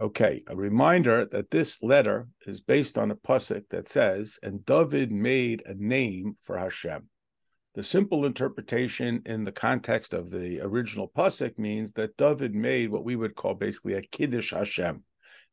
Okay, a reminder that this letter is based on a pasuk that says, "And David made a name for Hashem." The simple interpretation in the context of the original pasuk means that David made what we would call basically a kiddush Hashem,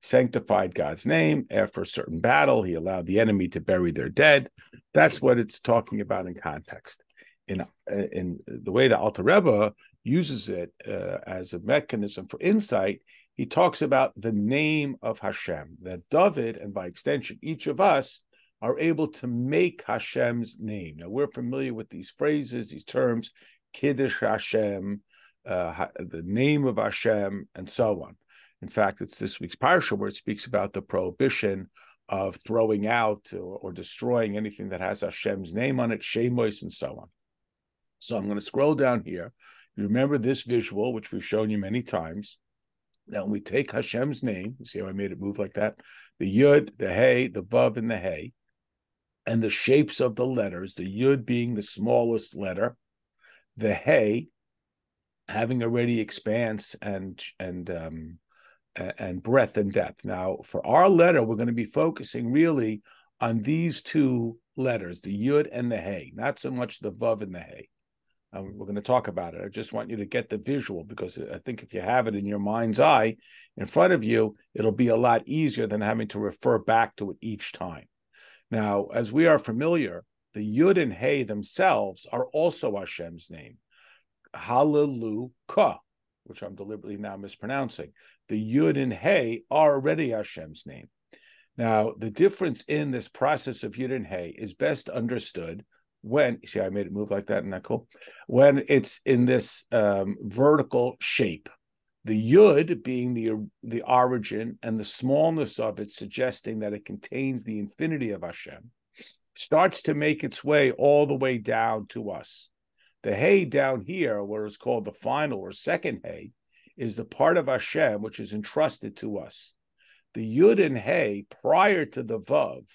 sanctified God's name. After a certain battle, he allowed the enemy to bury their dead. That's what it's talking about in context. In in the way the Alter Rebbe uses it uh, as a mechanism for insight, he talks about the name of Hashem, that David, and by extension, each of us, are able to make Hashem's name. Now, we're familiar with these phrases, these terms, Kiddush Hashem, uh, the name of Hashem, and so on. In fact, it's this week's parsha where it speaks about the prohibition of throwing out or, or destroying anything that has Hashem's name on it, Shemos, and so on. So I'm going to scroll down here. You remember this visual, which we've shown you many times. Now, when we take Hashem's name, you see how I made it move like that? The Yud, the Hey, the Vav, and the Hey, and the shapes of the letters, the Yud being the smallest letter, the Hey having already expanse and and um, and breadth and depth. Now, for our letter, we're going to be focusing really on these two letters, the Yud and the Hey, not so much the Vav and the Hey. Um, we're going to talk about it. I just want you to get the visual because I think if you have it in your mind's eye in front of you, it'll be a lot easier than having to refer back to it each time. Now, as we are familiar, the Yud and Hey themselves are also Hashem's name. Hallelujah, which I'm deliberately now mispronouncing. The Yud and Hey are already Hashem's name. Now, the difference in this process of Yud and Hey is best understood when see I made it move like that, and that cool? When it's in this um, vertical shape, the yud being the the origin and the smallness of it, suggesting that it contains the infinity of Hashem, starts to make its way all the way down to us. The hay down here, where it's called the final or second hay, is the part of Hashem which is entrusted to us. The yud and hay prior to the vav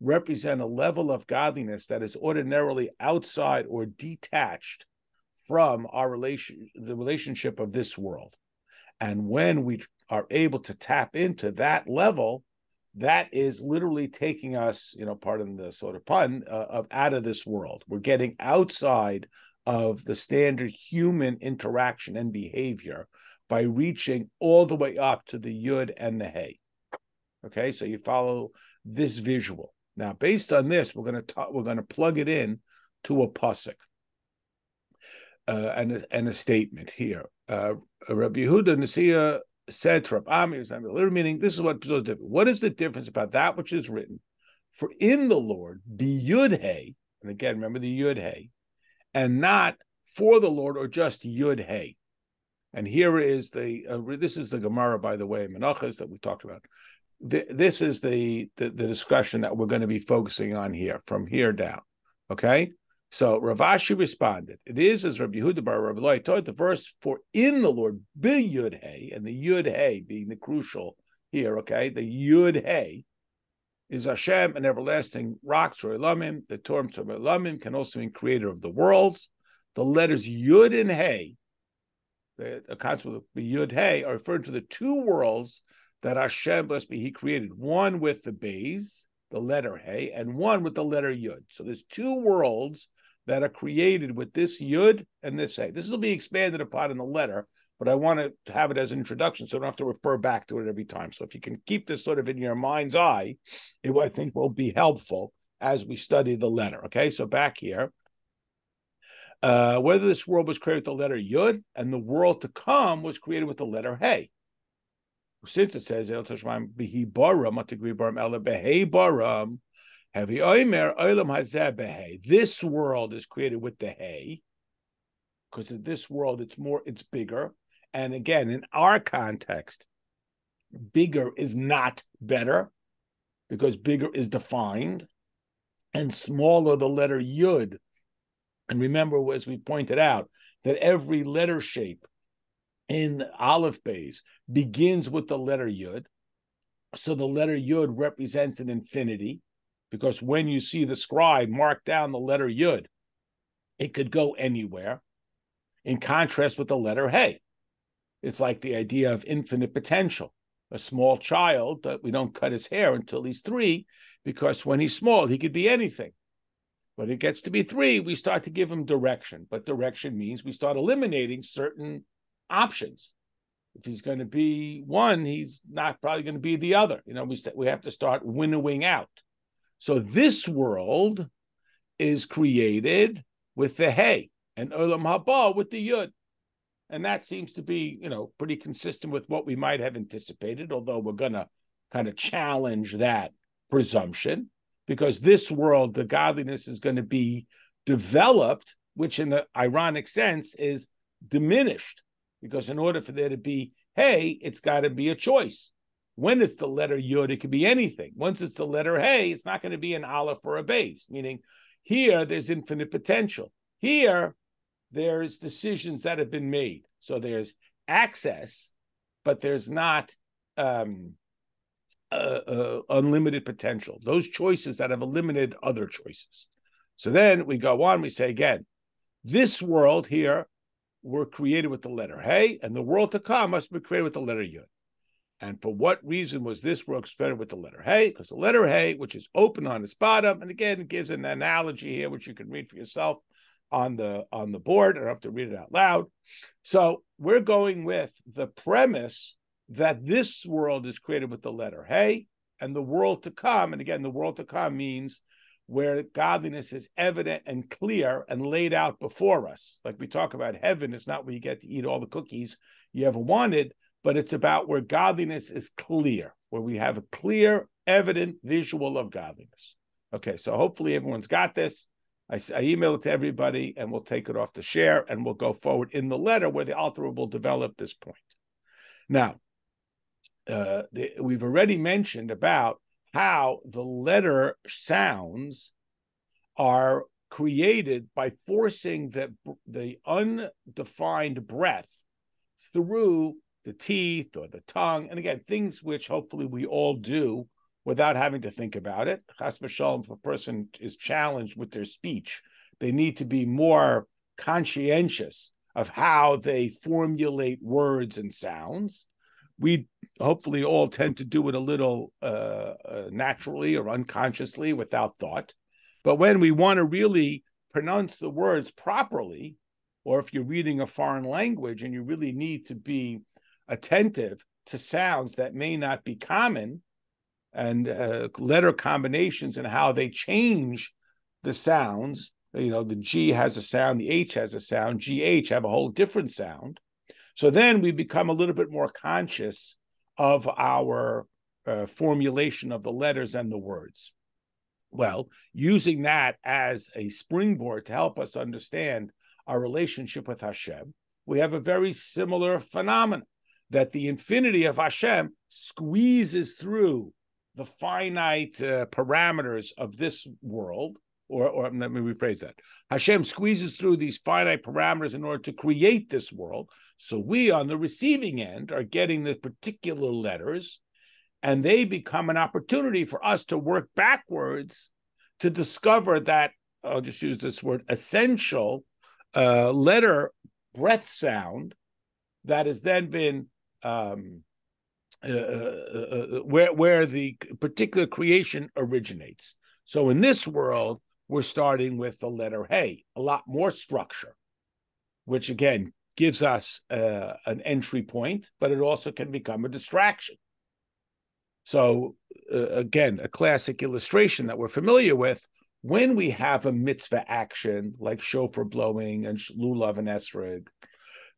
represent a level of godliness that is ordinarily outside or detached from our relation the relationship of this world. And when we are able to tap into that level that is literally taking us you know pardon the sort of pun uh, of out of this world. We're getting outside of the standard human interaction and behavior by reaching all the way up to the yud and the hay okay so you follow this visual now, based on this, we're going to talk, we're going to plug it in to a pasuk uh, and a, and a statement here. Uh, Rabbi Yehuda Nasiya said to Rabbi Amir, meaning this is what what is the difference about that which is written? For in the Lord be Yud Hey, and again remember the Yud Hey, and not for the Lord or just Yud Hey. And here is the uh, this is the Gemara, by the way, Menachos that we talked about th- this is the, the, the discussion that we're going to be focusing on here from here down. Okay. So Ravashi responded, It is as Rabbi Yehuda bar Rabbi taught the verse for in the Lord be Yud Hey, and the Yud Hey being the crucial here, okay? The Yud Hey is Hashem, an everlasting rock, Lamim. The term Lamim can also mean creator of the worlds. The letters Yud and Hey, the, the concept of Yud Hey, are referring to the two worlds that Hashem, blessed be He, created one with the bays, the letter Hey, and one with the letter Yud. So there's two worlds that are created with this Yud and this Hey. This will be expanded upon in the letter, but I want to have it as an introduction so I don't have to refer back to it every time. So if you can keep this sort of in your mind's eye, it I think will be helpful as we study the letter. Okay, so back here. Uh, whether this world was created with the letter Yud and the world to come was created with the letter Hey since it says El Tashmaim Bihi Baram, Matigri Baram Ela Behe Baram, Heavy Oimer Olam Hazeh Behe. This world is created with the hay, because in this world it's more, it's bigger. And again, in our context, bigger is not better, because bigger is defined, and smaller the letter Yud. And remember, as we pointed out, that every letter shape in Aleph Bays begins with the letter Yud. So the letter Yud represents an infinity because when you see the scribe mark down the letter Yud, it could go anywhere. In contrast with the letter Hey, it's like the idea of infinite potential. a small child that we don't cut his hair until he's three, because when he's small, he could be anything. When it gets to be three, we start to give him direction. But direction means we start eliminating certain options. If he's going to be one, he's not probably going to be the other. You know, we we have to start winnowing out. So this world is created with the hay and Olam Haba with the Yud. And that seems to be, you know, pretty consistent with what we might have anticipated, although we're going to kind of challenge that presumption because this world, the godliness is going to be developed, which in an ironic sense is diminished. Because in order for there to be hey, it's got to be a choice. When it's the letter yud, it could be anything. Once it's the letter hey, it's not going to be an aleph or a base, meaning here there's infinite potential. Here, there's decisions that have been made. So there's access, but there's not um, uh, uh, unlimited potential. Those choices that have eliminated other choices. So then we go on, we say again, this world here were created with the letter Hey, and the world to come must be created with the letter Yud. And for what reason was this world created with the letter Hey? Because the letter Hey, which is open on its bottom, and again, it gives an analogy here, which you can read for yourself on the on the board. I don't have to read it out loud. So we're going with the premise that this world is created with the letter Hey, and the world to come. And again, the world to come means where godliness is evident and clear and laid out before us. Like we talk about heaven, it's not where you get to eat all the cookies you ever wanted, but it's about where godliness is clear, where we have a clear, evident visual of godliness. Okay, so hopefully everyone's got this. I, I email it to everybody and we'll take it off the share and we'll go forward in the letter where the author will develop this point. Now, uh, the, we've already mentioned about how the letter sounds are created by forcing the, the undefined breath through the teeth or the tongue. And again, things which hopefully we all do without having to think about it. Chas v'shalom, if a person is challenged with their speech, they need to be more conscientious of how they formulate words and sounds we hopefully all tend to do it a little uh, uh, naturally or unconsciously without thought. But when we want to really pronounce the words properly, or if you're reading a foreign language and you really need to be attentive to sounds that may not be common and uh, letter combinations and how they change the sounds. You know, the G has a sound, the H has a sound, GH have a whole different sound. So then we become a little bit more conscious of our uh, formulation of the letters and the words. Well, using that as a springboard to help us understand our relationship with Hashem, we have a very similar phenomenon that the infinity of Hashem squeezes through the finite uh, parameters of this world or, or let me rephrase that. Hashem squeezes through these finite parameters in order to create this world. So we, on the receiving end, are getting the particular letters, and they become an opportunity for us to work backwards to discover that I'll just use this word essential uh, letter breath sound that has then been um, uh, uh, uh where where the particular creation originates. So in this world, we're starting with the letter Hey, a lot more structure, which again gives us uh, an entry point, but it also can become a distraction. So, uh, again, a classic illustration that we're familiar with when we have a mitzvah action like shofar blowing and lulav and esrog,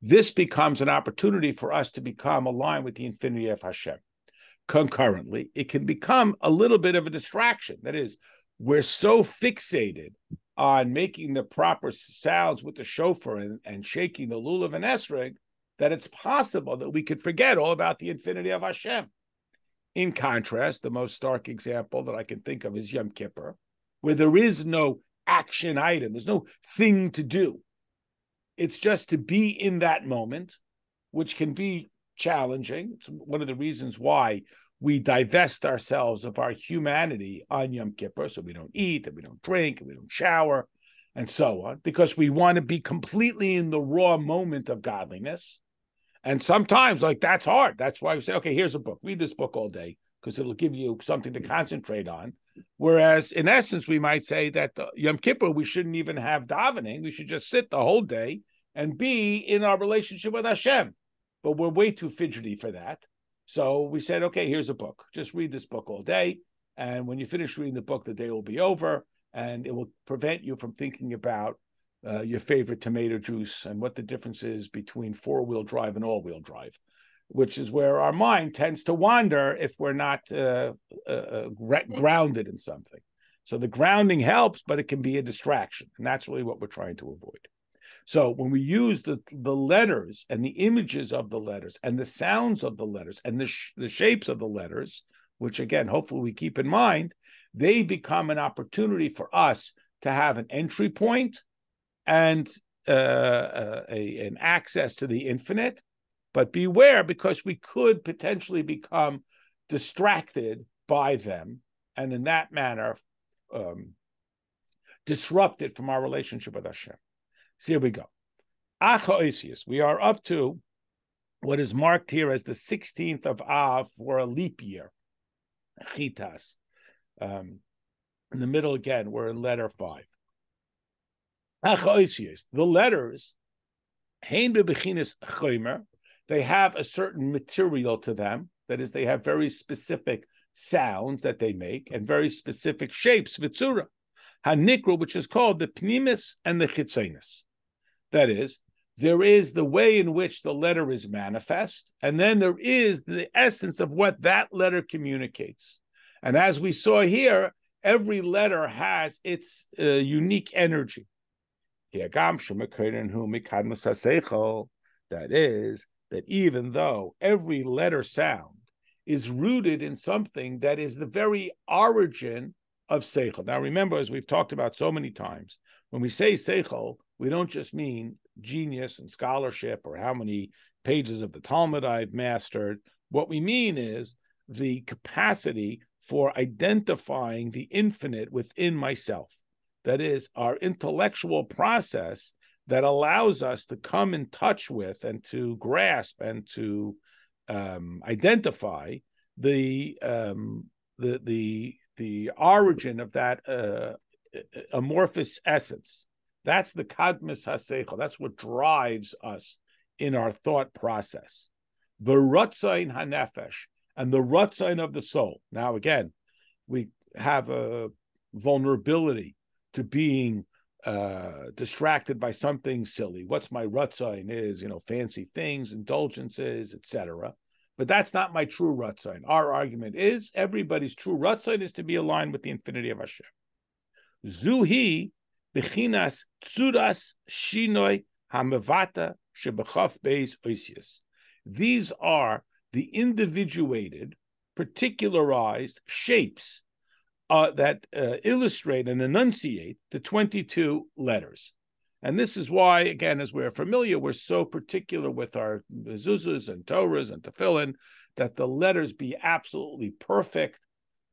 this becomes an opportunity for us to become aligned with the infinity of Hashem. Concurrently, it can become a little bit of a distraction. That is, we're so fixated on making the proper sounds with the shofar and, and shaking the lulav and esrog that it's possible that we could forget all about the infinity of Hashem. In contrast, the most stark example that I can think of is Yom Kippur, where there is no action item, there's no thing to do. It's just to be in that moment, which can be challenging. It's one of the reasons why we divest ourselves of our humanity on Yom Kippur, so we don't eat and we don't drink and we don't shower and so on, because we want to be completely in the raw moment of godliness. And sometimes, like that's hard. That's why we say, okay, here's a book. Read this book all day because it'll give you something to concentrate on. Whereas, in essence, we might say that the Yom Kippur we shouldn't even have davening. We should just sit the whole day and be in our relationship with Hashem. But we're way too fidgety for that. So we said, okay, here's a book. Just read this book all day. And when you finish reading the book, the day will be over and it will prevent you from thinking about uh, your favorite tomato juice and what the difference is between four wheel drive and all wheel drive, which is where our mind tends to wander if we're not uh, uh, uh grounded in something. So the grounding helps, but it can be a distraction. And that's really what we're trying to avoid. So when we use the, the letters and the images of the letters and the sounds of the letters and the, sh- the shapes of the letters, which again, hopefully we keep in mind, they become an opportunity for us to have an entry point and uh, uh, a, an access to the infinite. But beware because we could potentially become distracted by them and in that manner um, disrupted from our relationship with Hashem. So here we go. Acha We are up to what is marked here as the 16th of Av for a leap year. Chitas. Um, in the middle again, we're in letter five. The letters, they have a certain material to them. That is, they have very specific sounds that they make and very specific shapes, vitsura. Hanikra, which is called the pnimis and the chitzenis. That is, there is the way in which the letter is manifest, and then there is the essence of what that letter communicates. And as we saw here, every letter has its uh, unique energy. That is, that even though every letter sound is rooted in something that is the very origin of Seichel. Now, remember, as we've talked about so many times, when we say Seichel, we don't just mean genius and scholarship or how many pages of the Talmud I've mastered. What we mean is the capacity for identifying the infinite within myself. That is, our intellectual process that allows us to come in touch with and to grasp and to um, identify the um, the the the origin of that uh, amorphous essence. That's the kadmis haseichel. That's what drives us in our thought process. The rutzain hanefesh and the rutzain of the soul. Now, again, we have a vulnerability to being uh, distracted by something silly. What's my rutzain is, you know, fancy things, indulgences, etc. But that's not my true rutzain. Our argument is everybody's true rutzain is to be aligned with the infinity of Hashem. Zuhi bechinas tsuras shinoi hamavata shebechaf beis oisius. These are the individuated, particularized shapes uh, that uh, illustrate and enunciate the 22 letters. And this is why, again, as we're familiar, we're so particular with our mezuzahs and Torahs and tefillin that the letters be absolutely perfect,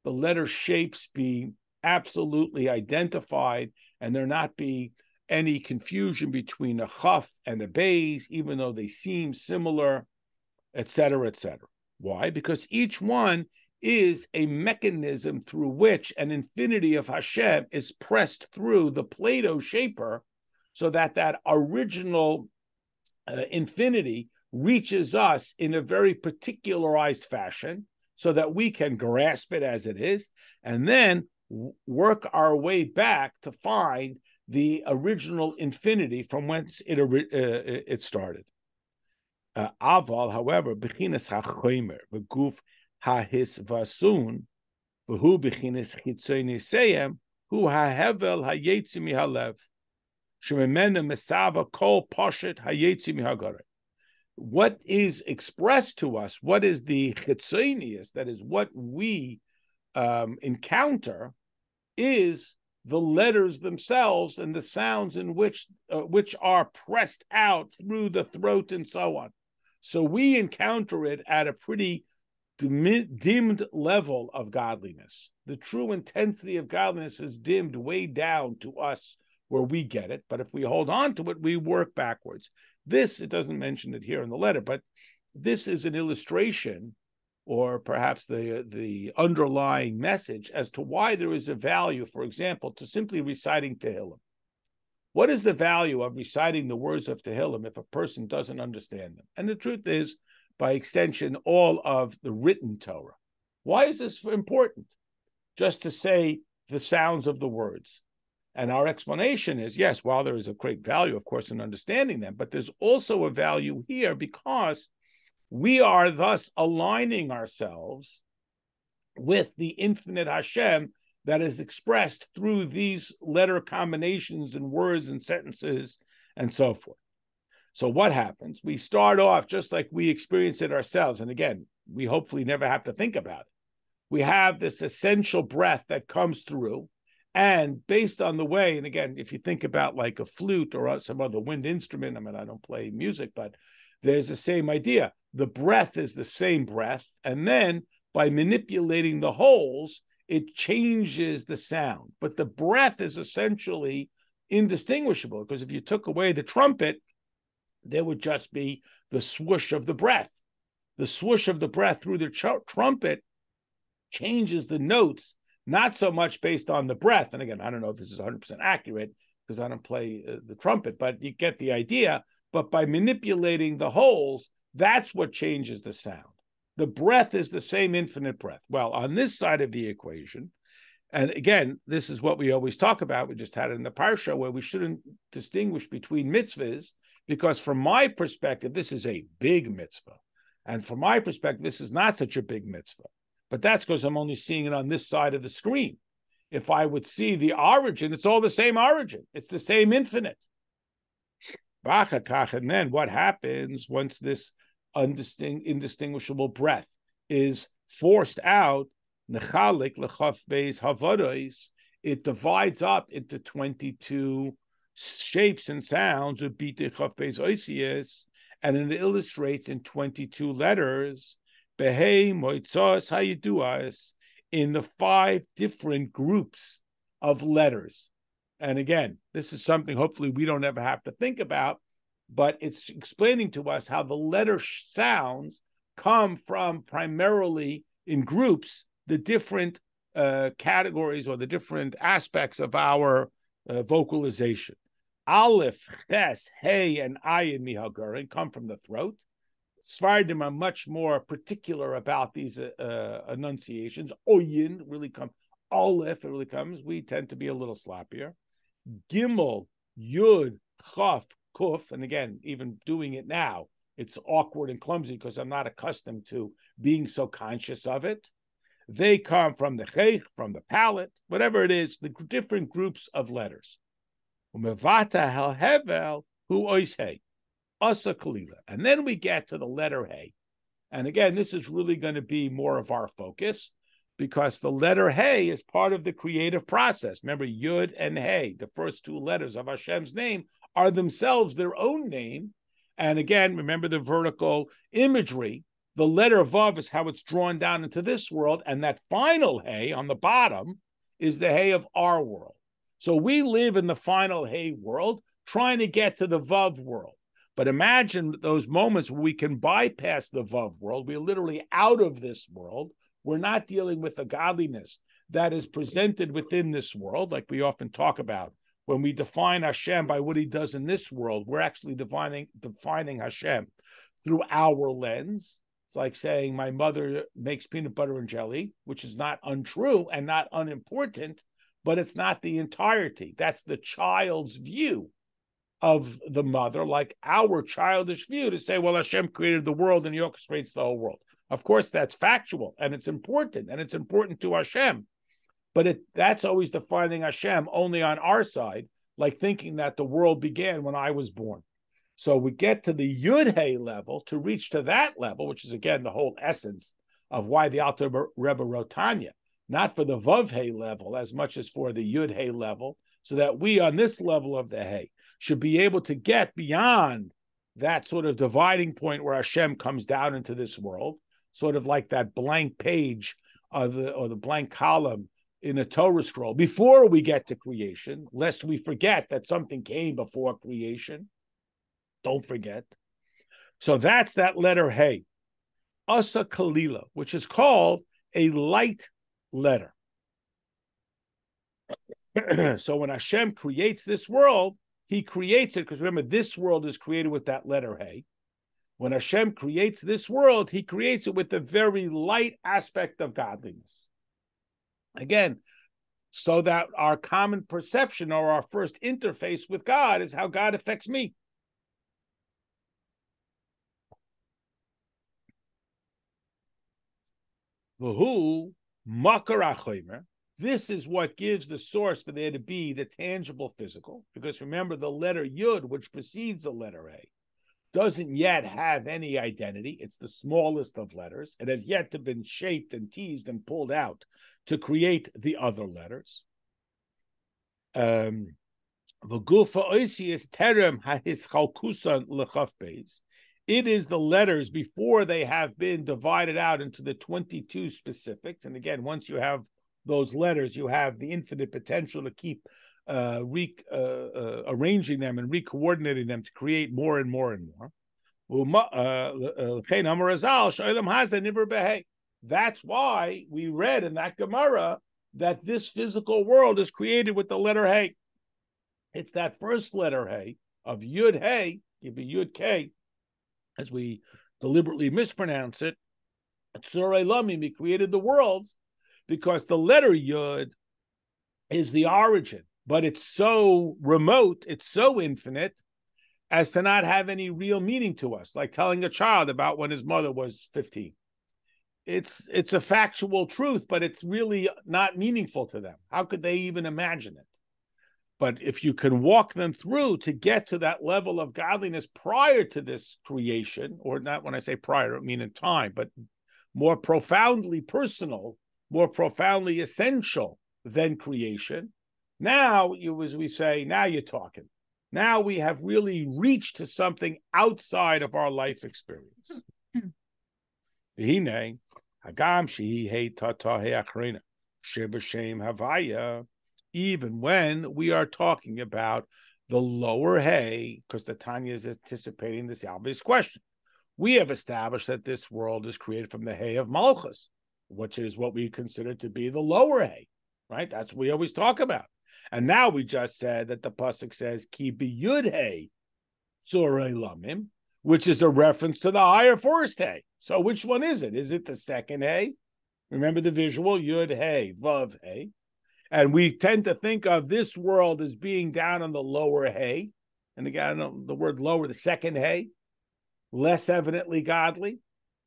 the letter shapes be absolutely identified, and there not be any confusion between a chaf and a beis, even though they seem similar, etc., etc. Why? Because each one is a mechanism through which an infinity of Hashem is pressed through the Play-Doh shaper so that that original uh, infinity reaches us in a very particularized fashion so that we can grasp it as it is and then work our way back to find the original infinity from whence it uh, it started. Uh, aval, however, bechinas hachomer, beguf hahisvasun, v'hu bechinas chitzoniseim, hu hahevel hayetzi mihalev, shememena mesava kol poshet hayetzi mihagare. What is expressed to us, what is the chitzonius, that is what we um, encounter, is the letters themselves and the sounds in which uh, which are pressed out through the throat and so on. So we encounter it at a pretty dimmed level of godliness. The true intensity of godliness is dimmed way down to us where we get it. But if we hold on to it, we work backwards. This, it doesn't mention it here in the letter, but this is an illustration or perhaps the the underlying message as to why there is a value, for example, to simply reciting Tehillim. What is the value of reciting the words of Tehillim if a person doesn't understand them? And the truth is, by extension, all of the written Torah. Why is this important? Just to say the sounds of the words. And our explanation is yes, while there is a great value, of course, in understanding them, but there's also a value here because we are thus aligning ourselves with the infinite Hashem that is expressed through these letter combinations and words and sentences and so forth. So, what happens? We start off just like we experience it ourselves. And again, we hopefully never have to think about it. We have this essential breath that comes through. And based on the way, and again, if you think about like a flute or some other wind instrument, I mean, I don't play music, but there's the same idea. The breath is the same breath. And then by manipulating the holes, it changes the sound. But the breath is essentially indistinguishable because if you took away the trumpet, there would just be the swoosh of the breath. The swoosh of the breath through the ch- trumpet changes the notes, not so much based on the breath. And again, I don't know if this is 100% accurate because I don't play uh, the trumpet, but you get the idea. But by manipulating the holes, that's what changes the sound. The breath is the same infinite breath. Well, on this side of the equation, and again, this is what we always talk about. We just had it in the parsha where we shouldn't distinguish between mitzvahs because, from my perspective, this is a big mitzvah, and from my perspective, this is not such a big mitzvah. But that's because I'm only seeing it on this side of the screen. If I would see the origin, it's all the same origin. It's the same infinite. And then what happens once this indistinguishable breath is forced out? It divides up into 22 shapes and sounds with and it illustrates in 22 letters Behei Moitzos Hayiduas in the five different groups of letters. And again, this is something hopefully we don't ever have to think about, but it's explaining to us how the letter sounds come from primarily in groups the different uh, categories or the different aspects of our uh, vocalization. Aleph, Ches, Hey, and Ayin Mihagarin come from the throat. Svardim are much more particular about these uh, uh, enunciations. Oyin really comes. Aleph, it really comes. We tend to be a little sloppier. Gimel, Yud, Chaf, Kuf, and again, even doing it now, it's awkward and clumsy because I'm not accustomed to being so conscious of it. They come from the Cheich, from the palate, whatever it is, the different groups of letters. Umevata hel hevel hu oishei. Asa Kalila. And then we get to the letter Hey. And again, this is really going to be more of our focus because the letter Hey is part of the creative process. Remember, Yud and Hey, the first two letters of Hashem's name, are themselves their own name. And again, remember the vertical imagery. The letter Vav is how it's drawn down into this world. And that final Hey on the bottom is the Hey of our world. So we live in the final Hey world, trying to get to the Vav world. But imagine those moments where we can bypass the Vav world. We're literally out of this world. We're not dealing with the godliness that is presented within this world, like we often talk about. When we define Hashem by what he does in this world, we're actually defining defining Hashem through our lens. It's like saying my mother makes peanut butter and jelly, which is not untrue and not unimportant, but it's not the entirety. That's the child's view of the mother, like our childish view to say, well, Hashem created the world and he orchestrates the whole world. Of course, that's factual and it's important and it's important to Hashem. But it, that's always defining Hashem only on our side, like thinking that the world began when I was born. So we get to the Yud Hey level to reach to that level, which is again the whole essence of why the Alter Rebbe wrote Tanya, not for the Vav Hey level as much as for the Yud Hey level, so that we on this level of the Hey should be able to get beyond that sort of dividing point where Hashem comes down into this world, sort of like that blank page of the or the blank column in a Torah scroll before we get to creation, lest we forget that something came before creation. Don't forget. So that's that letter Hey, Asa Kalila, which is called a light letter. so when Hashem creates this world, he creates it because remember, this world is created with that letter Hey. When Hashem creates this world, he creates it with the very light aspect of godliness. Again, so that our common perception or our first interface with God is how God affects me. This is what gives the source for there to be the tangible physical. Because remember, the letter Yud, which precedes the letter A, doesn't yet have any identity. It's the smallest of letters. It has yet to been shaped and teased and pulled out to create the other letters. Um, it is the letters before they have been divided out into the 22 specifics. And again, once you have those letters, you have the infinite potential to keep uh, re- uh, uh, arranging them and re-coordinating them to create more and more and more. Uh, That's why we read in that Gemara that this physical world is created with the letter Hey. It's that first letter Hey of Yud Hey, give be Yud K, as we deliberately mispronounce it. Tzorei Lamim, he created the worlds because the letter Yud is the origin, but it's so remote, it's so infinite as to not have any real meaning to us, like telling a child about when his mother was 15. It's it's a factual truth, but it's really not meaningful to them. How could they even imagine it? But if you can walk them through to get to that level of godliness prior to this creation, or not when I say prior, I mean in time, but more profoundly personal, more profoundly essential than creation. Now, you, as we say, now you're talking. Now we have really reached to something outside of our life experience. Hagam havaya. Even when we are talking about the lower hay, because the Tanya is anticipating this obvious question. We have established that this world is created from the hay of Malchus, which is what we consider to be the lower hay, right? That's what we always talk about. And now we just said that the pasuk says ki yud hay lamim, which is a reference to the higher forest hay. So which one is it? Is it the second hay? Remember the visual yud hay vav hay, and we tend to think of this world as being down on the lower hay. And again, the word lower, the second hay, less evidently godly.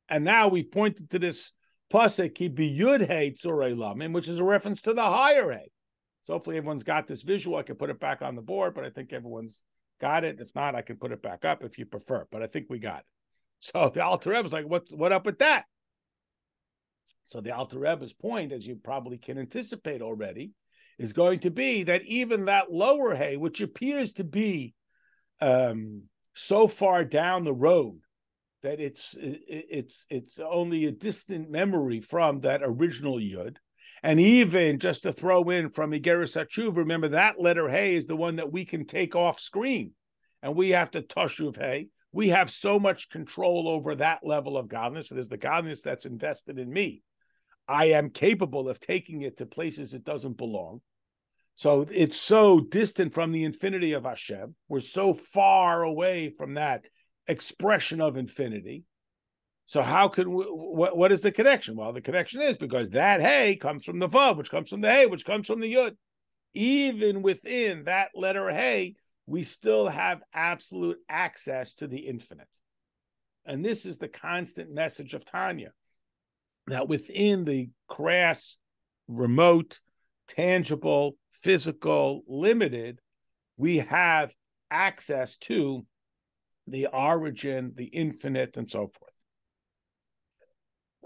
And now we've pointed to this pasuk ki yud hay lamim, which is a reference to the higher hay. So hopefully everyone's got this visual. I can put it back on the board, but I think everyone's got it. If not, I can put it back up if you prefer. But I think we got it. So the Alter Rebbe is like, "What's what up with that?" So the Alter Rebbe's point, as you probably can anticipate already, is going to be that even that lower hay, which appears to be um, so far down the road that it's it's it's only a distant memory from that original yud, and even just to throw in from Iggeres Hatshuv, remember that letter Hey is the one that we can take off screen. And we have to Tashuv Hey. We have so much control over that level of godliness. It is the godliness that's invested in me. I am capable of taking it to places it doesn't belong. So it's so distant from the infinity of Hashem. We're so far away from that expression of infinity so how can we, what, what is the connection? Well, the connection is because that hey comes from the vav, which comes from the hey, which comes from the yud. Even within that letter hey, we still have absolute access to the infinite. And this is the constant message of Tanya that within the crass, remote, tangible, physical, limited, we have access to the origin, the infinite, and so forth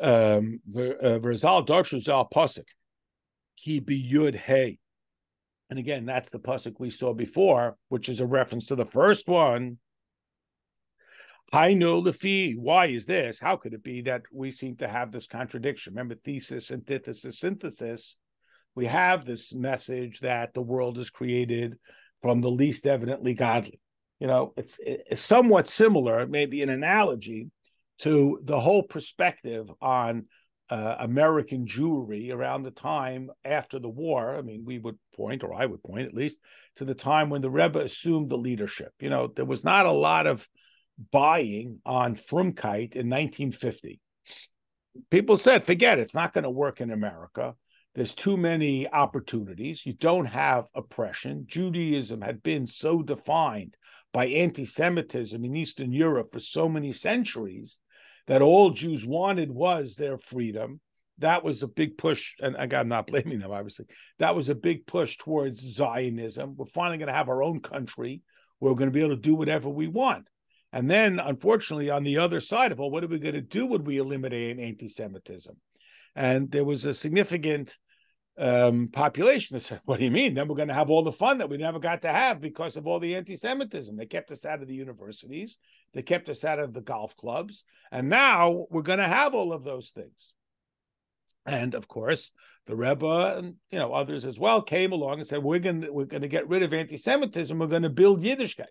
um Verzal Darshu Zal Pasuk. Ki yud Hey. And again, that's the pasuk we saw before, which is a reference to the first one. I know Lefi. Why is this? How could it be that we seem to have this contradiction? Remember, thesis, antithesis, synthesis. we have this message that the world is created from the least evidently godly. You know, it's, it's somewhat similar, maybe an analogy to the whole perspective on uh, American Jewry around the time after the war. I mean, we would point, or I would point at least, to the time when the Rebbe assumed the leadership. You know, there was not a lot of buying on Frumkeit in 1950. People said, forget it, it's not going to work in America. There's too many opportunities. You don't have oppression. Judaism had been so defined by anti Semitism in Eastern Europe for so many centuries that all Jews wanted was their freedom. That was a big push, and I'm not blaming them, obviously. That was a big push towards Zionism. We're finally going to have our own country. We're going to be able to do whatever we want. And then, unfortunately, on the other side of well, what are we going to do when we eliminate anti Semitism? And there was a significant um, population that said, What do you mean? Then we're going to have all the fun that we never got to have because of all the anti Semitism. They kept us out of the universities, they kept us out of the golf clubs. And now we're going to have all of those things. And of course, the Rebbe and you know others as well came along and said, We're going to, we're going to get rid of anti Semitism, we're going to build Yiddishkeit.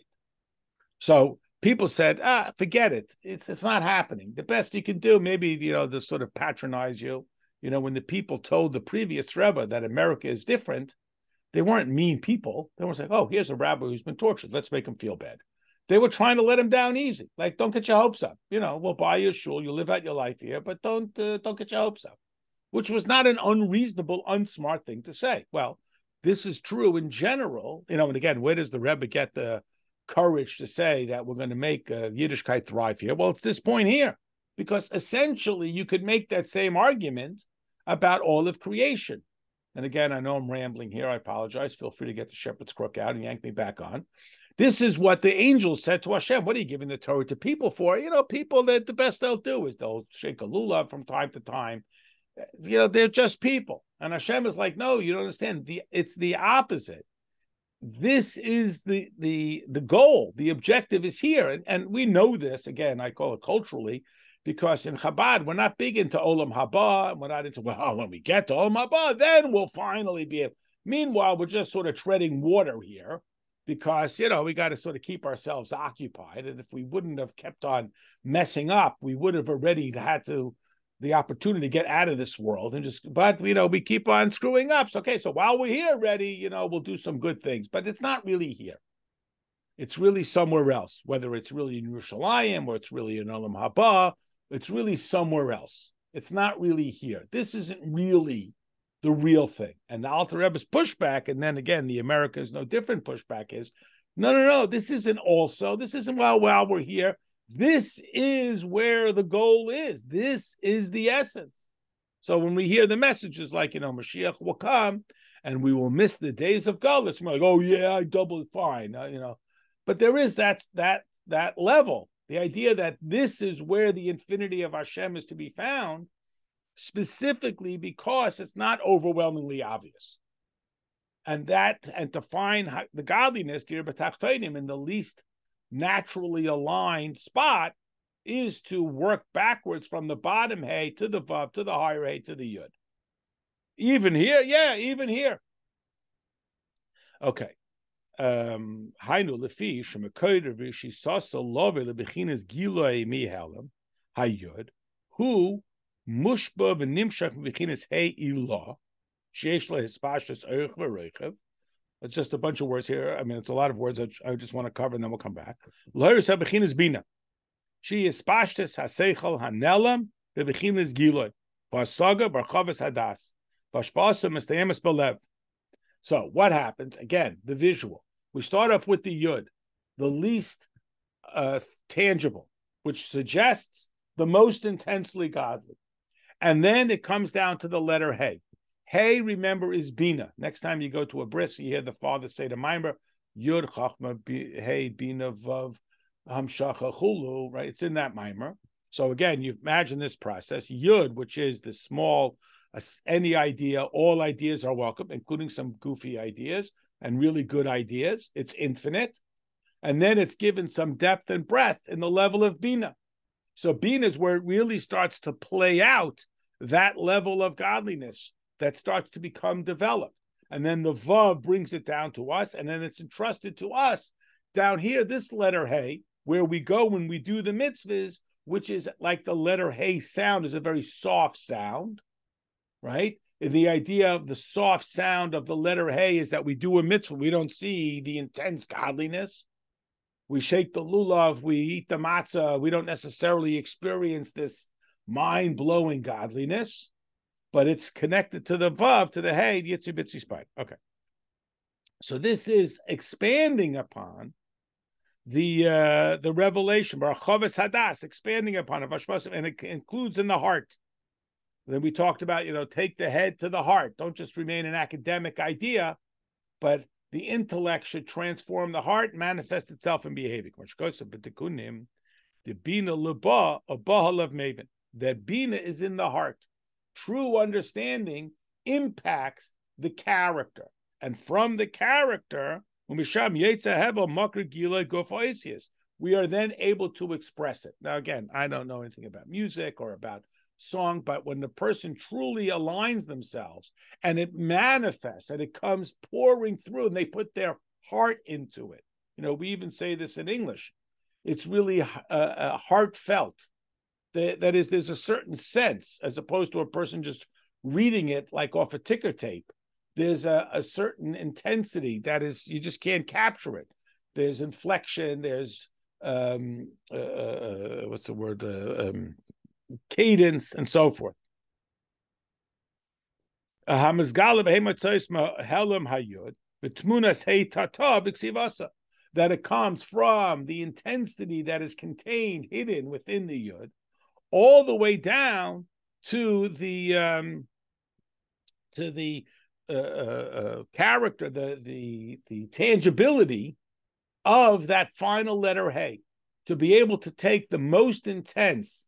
So people said, ah, forget it. It's it's not happening. The best you can do, maybe you know, to sort of patronize you. You know, when the people told the previous Rebbe that America is different, they weren't mean people. They were saying, "Oh, here's a rabbi who's been tortured. Let's make him feel bad." They were trying to let him down easy. Like, don't get your hopes up. You know, we'll buy you a shul. You live out your life here, but don't uh, don't get your hopes up. Which was not an unreasonable, unsmart thing to say. Well, this is true in general. You know, and again, where does the Rebbe get the courage to say that we're going to make uh, Yiddishkeit thrive here. Well, it's this point here, because essentially you could make that same argument about all of creation. And again, I know I'm rambling here. I apologize. Feel free to get the shepherd's crook out and yank me back on. This is what the angels said to Hashem. What are you giving the Torah to people for? You know, people that the best they'll do is they'll shake a lulav from time to time. You know, they're just people. And Hashem is like, no, you don't understand. The it's the opposite this is the the the goal the objective is here and, and we know this again i call it culturally because in Chabad we're not big into Olam Haba. And we're not into well, when we get to Olam Haba, then we'll finally be able. Meanwhile, we're just sort of treading water here because you know we got to sort of keep ourselves occupied. And if we wouldn't have kept on messing up, we would have already had to the opportunity to get out of this world and just but you know we keep on screwing up so, okay so while we're here ready you know we'll do some good things but it's not really here it's really somewhere else whether it's really in Yerushalayim or it's really in Olam Haba it's really somewhere else it's not really here this isn't really the real thing and the Alter Rebbe's pushback and then again the America is no different pushback is no no no this isn't also this isn't well while we're here this is where the goal is. This is the essence. So when we hear the messages like, you know, Mashiach will come and we will miss the days of Gullus, we're like, oh yeah, I double fine, uh, you know. But there is that that that level, the idea that this is where the infinity of Hashem is to be found, specifically because it's not overwhelmingly obvious. And that and to find the godliness, dear in the least naturally aligned spot is to work backwards from the bottom hay to the vav to the higher hay to the yud. Even here, yeah, even here. Okay. Um Hainu lefi shemekoyder v'shisasa love lebechinas giloy mihalim hayud who mushba v'nimshach v'bechinas hey ilah sheish lehispashas oich v'reichev it's just a bunch of words here. I mean, it's a lot of words I, I just want to cover, and then we'll come back. is bina. She is pashtis haseichel hanelam bebechinas giloy vasaga barchavas hadas vashpasa mistayemis belev. So what happens again? The visual. We start off with the yud, the least uh, tangible, which suggests the most intensely godly, and then it comes down to the letter hey. Hey, remember, is Bina. Next time you go to a bris, you hear the father say to Mimer, Yud Chachma Hey Bina Vav Hamshacha Chulu, right? It's in that Mimer. So again, you imagine this process. Yud, which is the small, any idea, all ideas are welcome, including some goofy ideas and really good ideas. It's infinite. And then it's given some depth and breadth in the level of Bina. So Bina is where it really starts to play out that level of godliness that starts to become developed. And then the Vav brings it down to us, and then it's entrusted to us down here, this letter Hey, where we go when we do the mitzvahs, which is like the letter Hey sound, is a very soft sound, right? The idea of the soft sound of the letter Hey is that we do a mitzvah. We don't see the intense godliness. We shake the lulav, we eat the matzah. We don't necessarily experience this mind blowing godliness, but it's connected to the vav, to the Hey, the Yitzhak Bitzi spike. Okay. So this is expanding upon the uh, the revelation, Hadas, expanding upon it, and it includes in the heart. Then we talked about, you know, take the head to the heart. Don't just remain an academic idea, but the intellect should transform the heart, manifest itself in behavior. The maven. That bina is in the heart. True understanding impacts the character, and from the character, we are then able to express it. Now, again, I don't know anything about music or about song, but when the person truly aligns themselves and it manifests and it comes pouring through and they put their heart into it, you know, we even say this in English. It's really uh, uh, heartfelt. That, is, there's a certain sense as opposed to a person just reading it like off a ticker tape there's a, a certain intensity that is you just can't capture it. There's inflection. There's um, uh, uh, what's the word? Uh, um, cadence and so forth. That it comes from the intensity that is contained, hidden within the yud, all the way down to the um, to the uh, uh, uh, character, the the the tangibility of that final letter Hey, to be able to take the most intense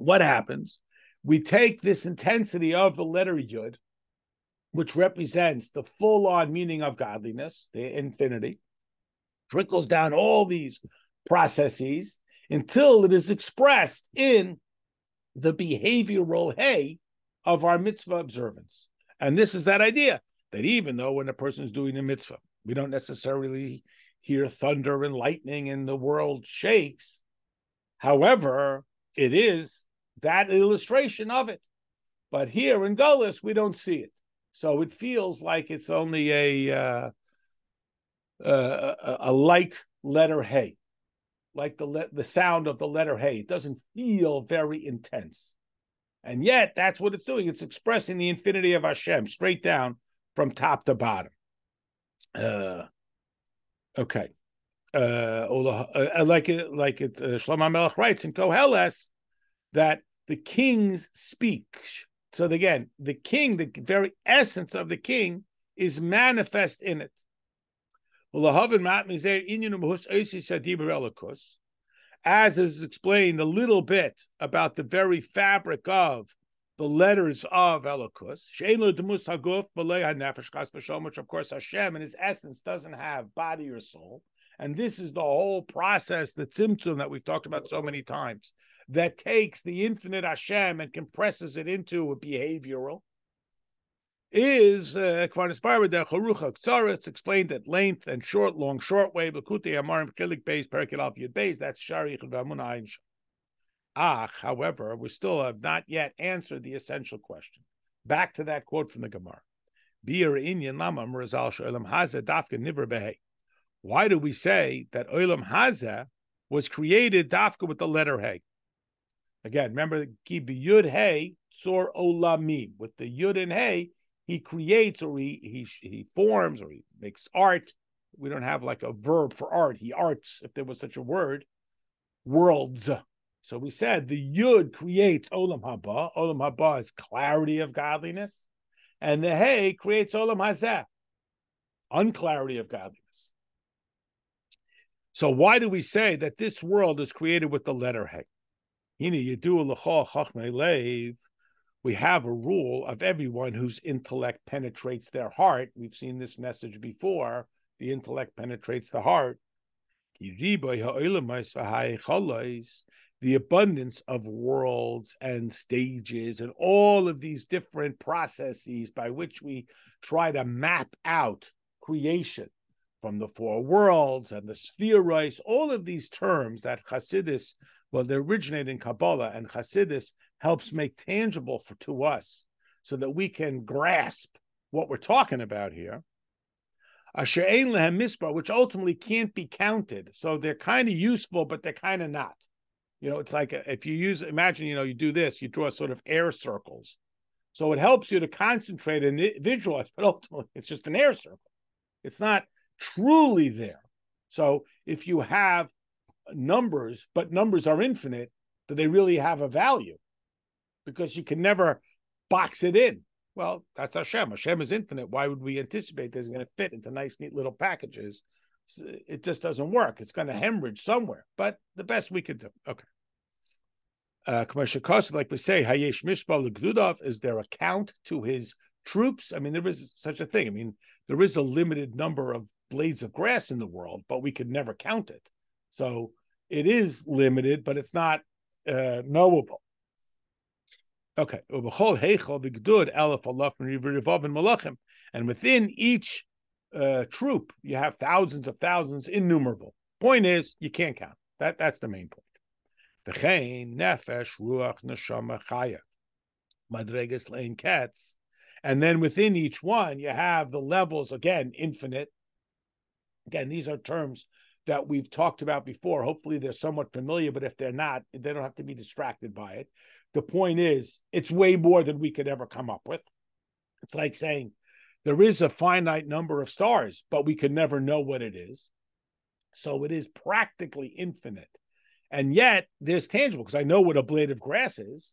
what happens? We take this intensity of the letter Yud, which represents the full-on meaning of godliness, the infinity, trickles down all these processes until it is expressed in the behavioral hay of our mitzvah observance. And this is that idea that even though when a person is doing a mitzvah, we don't necessarily hear thunder and lightning and the world shakes. However, it is that illustration of it. But here in Gullus, we don't see it. So it feels like it's only a uh, uh, a light letter hey, like the le- the sound of the letter hey. It doesn't feel very intense. And yet, that's what it's doing. It's expressing the infinity of Hashem straight down from top to bottom. Uh, okay. Uh, uh like it, like it, uh, Shlomo Melech writes in Koheles that the kings speak. So again, the king, the very essence of the king, is manifest in it as is explained a little bit about the very fabric of the letters of Elokus, which of course Hashem in his essence doesn't have body or soul. And this is the whole process, the tzimtzum that we've talked about so many times, that takes the infinite Hashem and compresses it into a behavioral is uh, It's explained at length and short, long, short way. That's Sharich V'Amun Ah, however, we still have not yet answered the essential question. Back to that quote from the Gemara. Why do we say that Olam Hazeh was created Dafka with the letter Hey? Again, remember the Yud Hey Sor Olamim. With the Yud and Hey, he creates or he he he forms or he makes art. We don't have like a verb for art. He arts, if there was such a word, worlds. So we said the Yud creates Olam Haba. Olam Haba is clarity of godliness. and the Hey creates Olam Hazeh, unclarity of godliness. So why do we say that this world is created with the letter Hey? We have a rule of everyone whose intellect penetrates their heart. We've seen this message before. The intellect penetrates the heart the abundance of worlds and stages and all of these different processes by which we try to map out creation from the four worlds and the sefiros, all of these terms that Hasidus, well, they originate in Kabbalah, and Hasidus helps make tangible for, to us so that we can grasp what we're talking about here. Asher ein lehem mispar, which ultimately can't be counted. So they're kind of useful, but they're kind of not. You know, it's like uh, if you use, imagine, you know, you do this, you draw sort of air circles. So it helps you to concentrate and visualize, but ultimately it's just an air circle. It's not truly there. So if you have numbers, but numbers are infinite, do they really have a value? Because you can never box it in. Well, that's Hashem. Hashem is infinite. Why would we anticipate this is going to fit into nice, neat little packages it just doesn't work. It's going to hemorrhage somewhere. But the best we could do. Okay. Uh, like we say, Hayesh Mishpal Gludov, is there a count to his troops? I mean, there is such a thing. I mean, there is a limited number of blades of grass in the world, but we could never count it. So it is limited, but it's not uh, knowable. Okay. And within each uh, troop, you have thousands of thousands, innumerable. Point is, you can't count. That that's the main point. and then within each one you have the levels again, infinite. Again, these are terms that we've talked about before. Hopefully, they're somewhat familiar, but if they're not, they don't have to be distracted by it. The point is, it's way more than we could ever come up with. It's like saying there is a finite number of stars, but we can never know what it is. So it is practically infinite. And yet there's tangible because I know what a blade of grass is.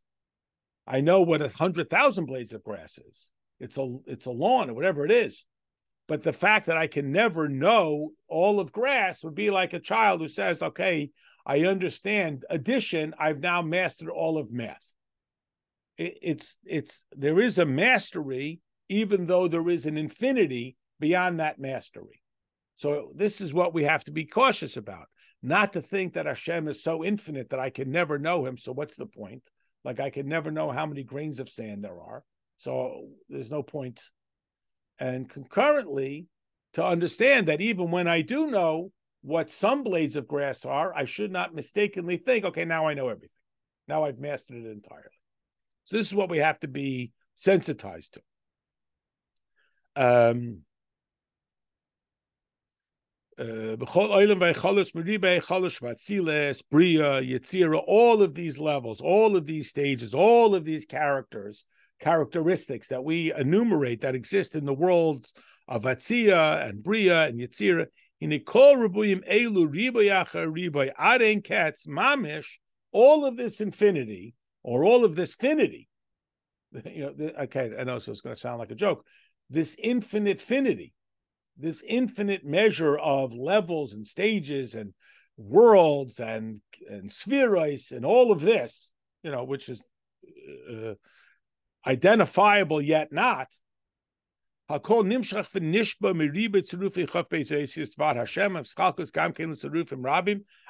I know what a hundred thousand blades of grass is. It's a it's a lawn or whatever it is. But the fact that I can never know all of grass would be like a child who says, okay, I understand addition. I've now mastered all of math. It, it's it's there is a mastery even though there is an infinity beyond that mastery. So this is what we have to be cautious about. Not to think that Hashem is so infinite that I can never know him. So what's the point? Like I can never know how many grains of sand there are. So there's no point. And concurrently, to understand that even when I do know what some blades of grass are, I should not mistakenly think, okay, now I know everything. Now I've mastered it entirely. So this is what we have to be sensitized to. Um, uh, all of these levels, all of these stages, all of these characters, characteristics that we enumerate that exist in the worlds of Atzia and Bria and Yetzira, in Ribuyim Elu Ribayacha Riboy Aden Katz Mamish, all of this infinity or all of this finity, you know, okay, I know so it's going to sound like a joke, this infinite finity, this infinite measure of levels and stages and worlds and and sefiros and all of this, you know, which is uh, identifiable yet not. Rabim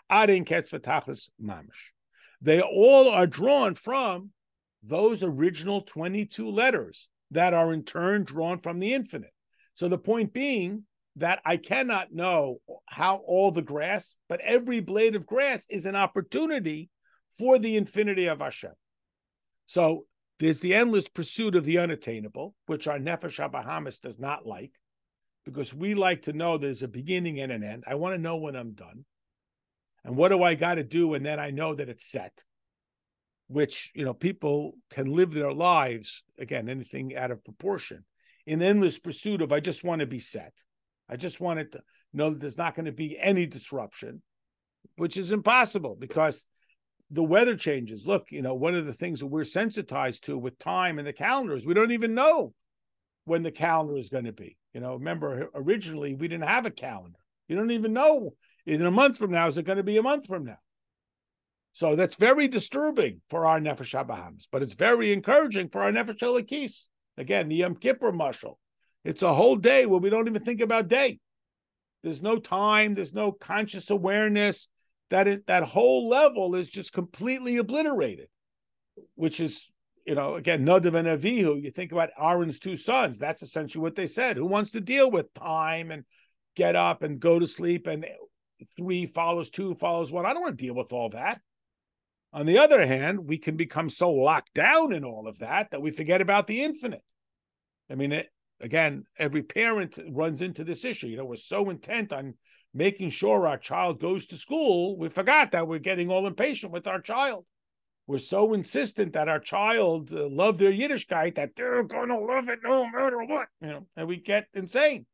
adin mamish. They all are drawn from those original 22 letters that are in turn drawn from the infinite. So the point being that I cannot know how all the grass, but every blade of grass is an opportunity for the infinity of Hashem. So there's the endless pursuit of the unattainable, which our Nefesh Abahamis does not like, because we like to know there's a beginning and an end. I want to know when I'm done. And what do I got to do? And then I know that it's set which you know people can live their lives again anything out of proportion in endless pursuit of i just want to be set i just want to know that there's not going to be any disruption which is impossible because the weather changes look you know one of the things that we're sensitized to with time and the calendars we don't even know when the calendar is going to be. You know, remember uh, originally we didn't have a calendar. You don't even know in a month from now is it going to be a month from now. So that's very disturbing for our nefesh Bahamis, but it's very encouraging for our nefesh Elokis. Again, the Yom Kippur mushal. It's a whole day where we don't even think about day. There's no time. There's no conscious awareness. That it, that whole level is just completely obliterated, which is you know, again, Nadav and Avihu, you think about Aaron's two sons. That's essentially what they said. Who wants to deal with time and get up and go to sleep and three follows two follows one? I don't want to deal with all that. On the other hand, we can become so locked down in all of that that we forget about the infinite. I mean, it, again, every parent runs into this issue. You know, we're so intent on making sure our child goes to school, we forgot that we're getting all impatient with our child we're so insistent that our child uh, love their Yiddishkeit that they're going to love it no matter what, you know, and we get insane.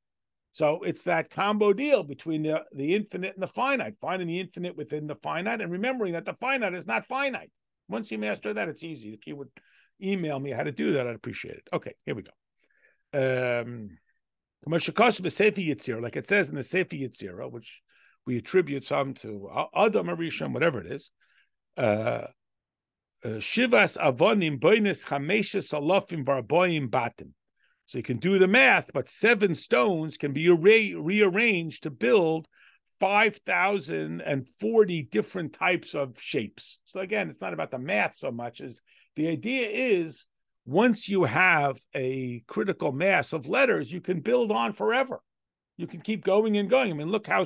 So it's that combo deal between the, the infinite and the finite, finding the infinite within the finite and remembering that the finite is not finite. Once you master that, it's easy. If you would email me how to do that, I'd appreciate it. Okay, here we go. Um, like it says in the Sefer Yetzirah, which we attribute some to Adam HaRishon, whatever it is. Uh, Shivas avonim boinis chameshes alofim barboim batim. So you can do the math, but seven stones can be re- rearranged to build 5,040 different types of shapes. So again, it's not about the math so much as the idea is once you have a critical mass of letters, you can build on forever. You can keep going and going. I mean, look how,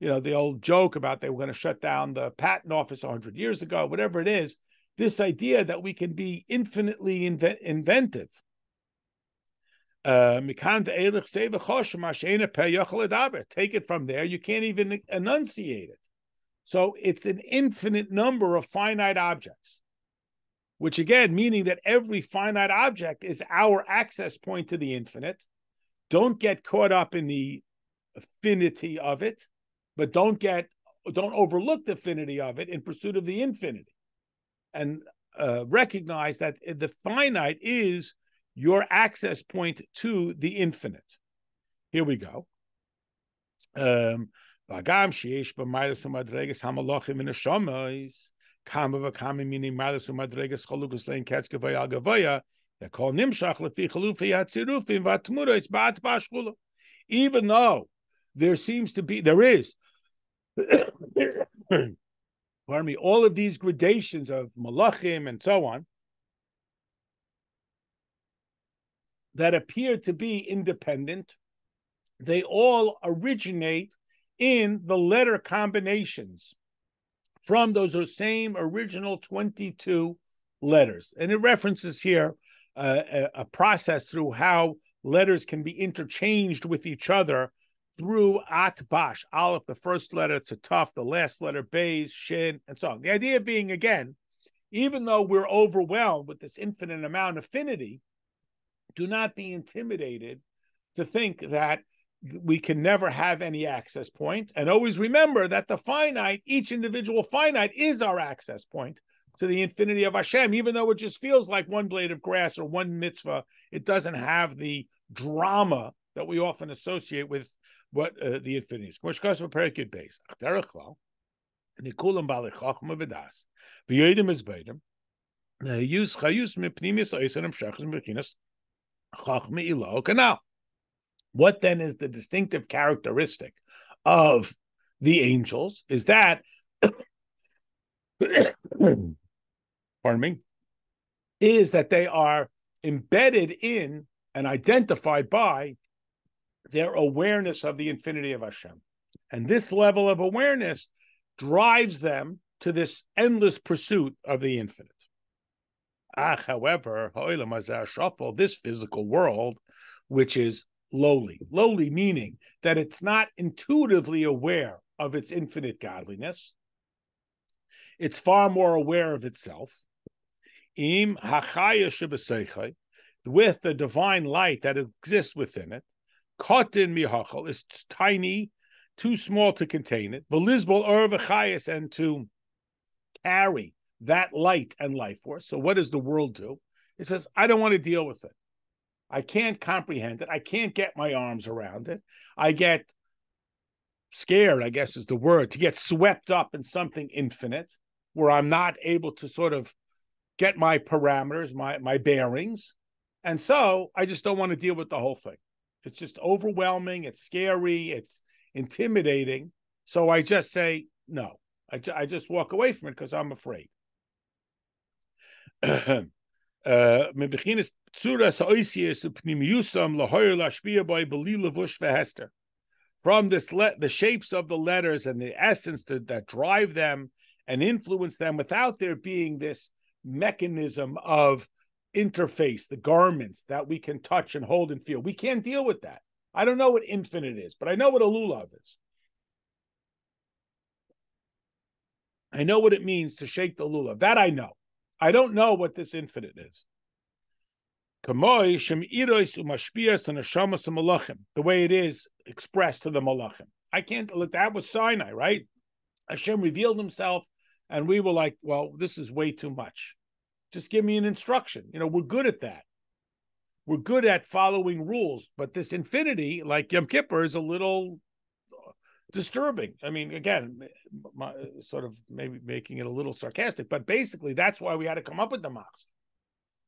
you know, the old joke about they were going to shut down the patent office 100 years ago, whatever it is this idea that we can be infinitely inve- inventive. Uh, Take it from there. You can't even enunciate it. So it's an infinite number of finite objects, which again, meaning that every finite object is our access point to the infinite. Don't get caught up in the affinity of it, but don't get don't overlook the affinity of it in pursuit of the infinity and uh, recognize that the finite is your access point to the infinite. Here we go. Um, Kamav Kami meaning Madras Umadregas Chalukas Lane Katzkavaya Gavaya. they call called Nimshach Lefi Chalufi Yatzirufim Vatmura. It's Bat Bashkula. Even though there seems to be, there is, pardon me, all of these gradations of Malachim and so on that appear to be independent, they all originate in the letter combinations from those same original 22 letters. And it references here uh, a, a process through how letters can be interchanged with each other through Atbash, Aleph, the first letter to Tuf, the last letter Bays, Shin, and so on. The idea being, again, even though we're overwhelmed with this infinite amount of affinity, do not be intimidated to think that we can never have any access point. And always remember that the finite, each individual finite, is our access point to the infinity of Hashem, even though it just feels like one blade of grass or one mitzvah. It doesn't have the drama that we often associate with what uh, the infinity is. Which What then is the distinctive characteristic of the angels? Is that, pardon me, is that they are embedded in and identified by their awareness of the infinity of Hashem. And this level of awareness drives them to this endless pursuit of the infinite. Ah, however, this physical world, which is lowly, lowly meaning that it's not intuitively aware of its infinite godliness, it's far more aware of itself. Im with the divine light that exists within it, Kotin mihachal is tiny, too small to contain it. Belizbol ervachayas and to carry that light and life force. So what does the world do? It says, I don't want to deal with it. I can't comprehend it. I can't get my arms around it. I get scared, I guess is the word, to get swept up in something infinite where I'm not able to sort of get my parameters, my my bearings. And so I just don't want to deal with the whole thing. It's just overwhelming, it's scary, it's intimidating. So I just say no. I, I just walk away from it because I'm afraid. Uh, from this let the shapes of the letters and the essence that drive them and influence them without there being this mechanism of interface, the garments that we can touch and hold and feel. We can't deal with that. I don't know what infinite is, but I know what a lulav is. I know what it means to shake the lulav. That I know. I don't know what this infinite is. The way it is expressed to the malachim. I can't look. That was Sinai, right? Hashem revealed Himself, and we were like, "Well, this is way too much. Just give me an instruction." You know, we're good at that. We're good at following rules, but this infinity, like Yom Kippur, is a little disturbing. I mean, again, my, sort of maybe making it a little sarcastic, but basically that's why we had to come up with the mocks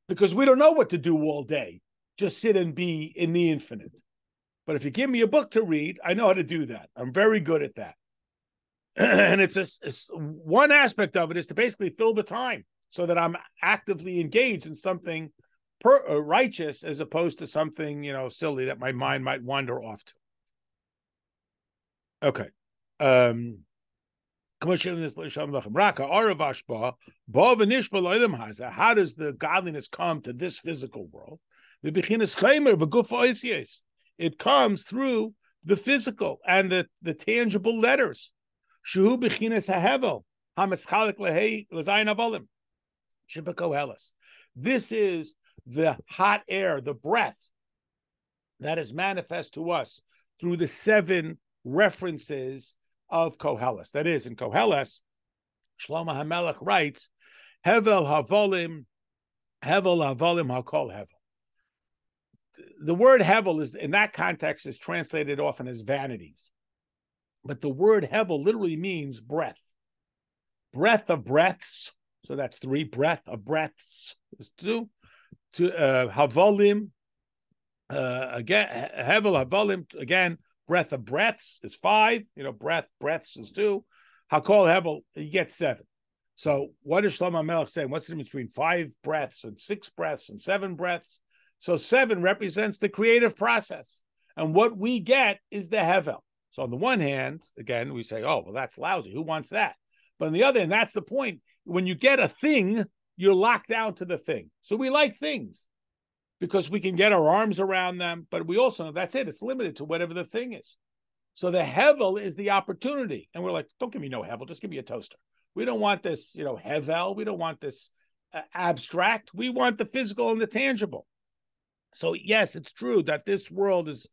because we don't know what to do all day. Just sit and be in the infinite. But if you give me a book to read, I know how to do that. I'm very good at that. and it's, a, it's one aspect of it is to basically fill the time so that I'm actively engaged in something per, uh, righteous as opposed to something you know silly that my mind might wander off to. Okay. Um, how does the godliness come to this physical world? It comes through the physical and the, the tangible letters. This is the hot air, the breath that is manifest to us through the seven references of Koheles. That is, in Koheles, Shlomo HaMelech writes, Hevel Havolim, Hevel Havolim Hakol Hevel. The word Hevel is in that context is translated often as vanities. But the word Hevel literally means breath. Breath of breaths. So that's three breath of breaths is two. To uh, Havolim, uh, again, Hevel Havolim, again, breath of breaths is five. You know, breath, breaths is two. Hakol Hevel, you get seven. So what is Shlomo Melech saying? What's the difference between five breaths and six breaths and seven breaths? So seven represents the creative process. And what we get is the Hevel. So on the one hand, again, we say, oh, well, that's lousy. Who wants that? But on the other hand, that's the point. When you get a thing, you're locked down to the thing. So we like things because we can get our arms around them, but we also know that's it. It's limited to whatever the thing is. So the hevel is the opportunity. And we're like, don't give me no hevel, just give me a toaster. We don't want this, you know, hevel. We don't want this uh, abstract. We want the physical and the tangible. So, yes, it's true that this world is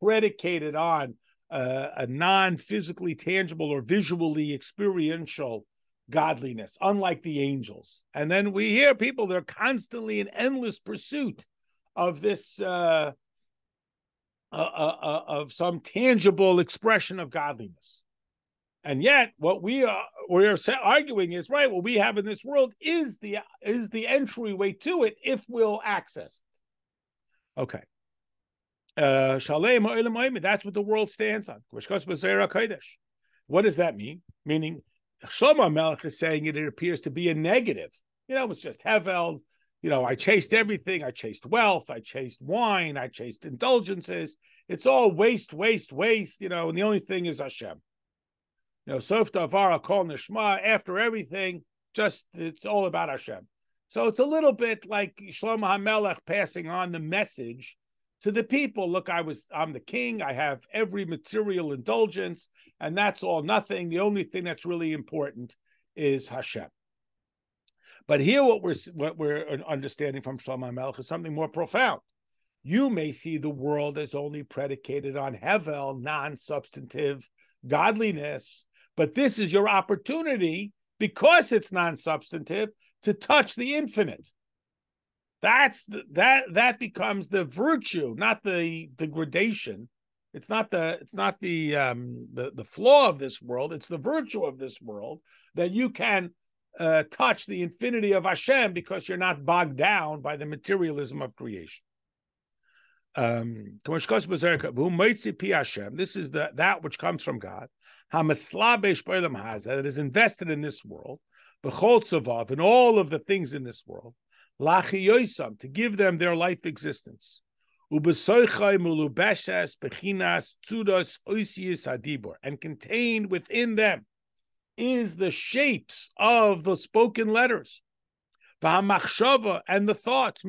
predicated on uh, a non physically tangible or visually experiential godliness, unlike the angels. And then we hear people they're constantly in endless pursuit of this uh, uh, uh, uh, of some tangible expression of godliness. And yet, what we are we are arguing is right. What we have in this world is the is the entryway to it if we'll access it. Okay. Uh, that's what the world stands on. What does that mean? Meaning, Shlomo Melech is saying it, it appears to be a negative. You know, it's just Hevel, you know, I chased everything. I chased wealth. I chased wine. I chased indulgences. It's all waste, waste, waste, you know, and the only thing is Hashem. You know, Sof Davara Kol Nishma, after everything, just it's all about Hashem. So it's a little bit like Shlomo HaMelech passing on the message to the people. Look, I was I'm the king. I have every material indulgence, and that's all nothing. The only thing that's really important is Hashem. But here, what we're what we're understanding from Shlomo Melech is something more profound. You may see the world as only predicated on hevel, non-substantive godliness, but this is your opportunity because it's non-substantive to touch the infinite. That's the, that that becomes the virtue, not the degradation. It's not the it's not the um the, the flaw of this world, it's the virtue of this world that you can uh, touch the infinity of Hashem because you're not bogged down by the materialism of creation. Um, this is the that which comes from God. That is invested in this world, in all of the things in this world, to give them their life existence. And contained within them is the shapes of the spoken letters. And the thoughts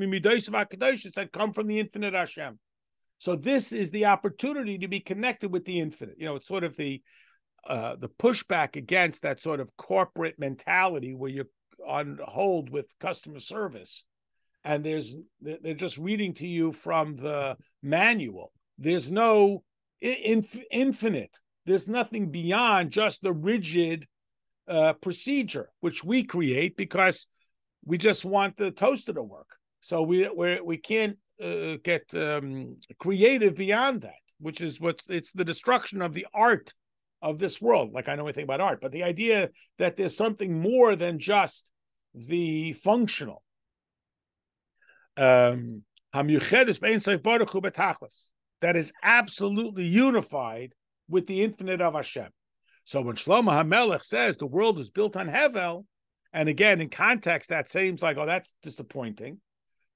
that come from the infinite Hashem. So this is the opportunity to be connected with the infinite. You know, it's sort of the uh, the pushback against that sort of corporate mentality where you're on hold with customer service, and there's they're just reading to you from the manual. There's no inf- infinite. There's nothing beyond just the rigid uh, procedure which we create because we just want the toaster to work. So we we we can't uh, get um, creative beyond that, which is what's it's the destruction of the art of this world. Like I know anything about art, but the idea that there's something more than just the functional. Um, that is absolutely unified with the infinite of Hashem. So when Shlomo HaMelech says the world is built on Hevel, and again, in context, that seems like, oh, that's disappointing.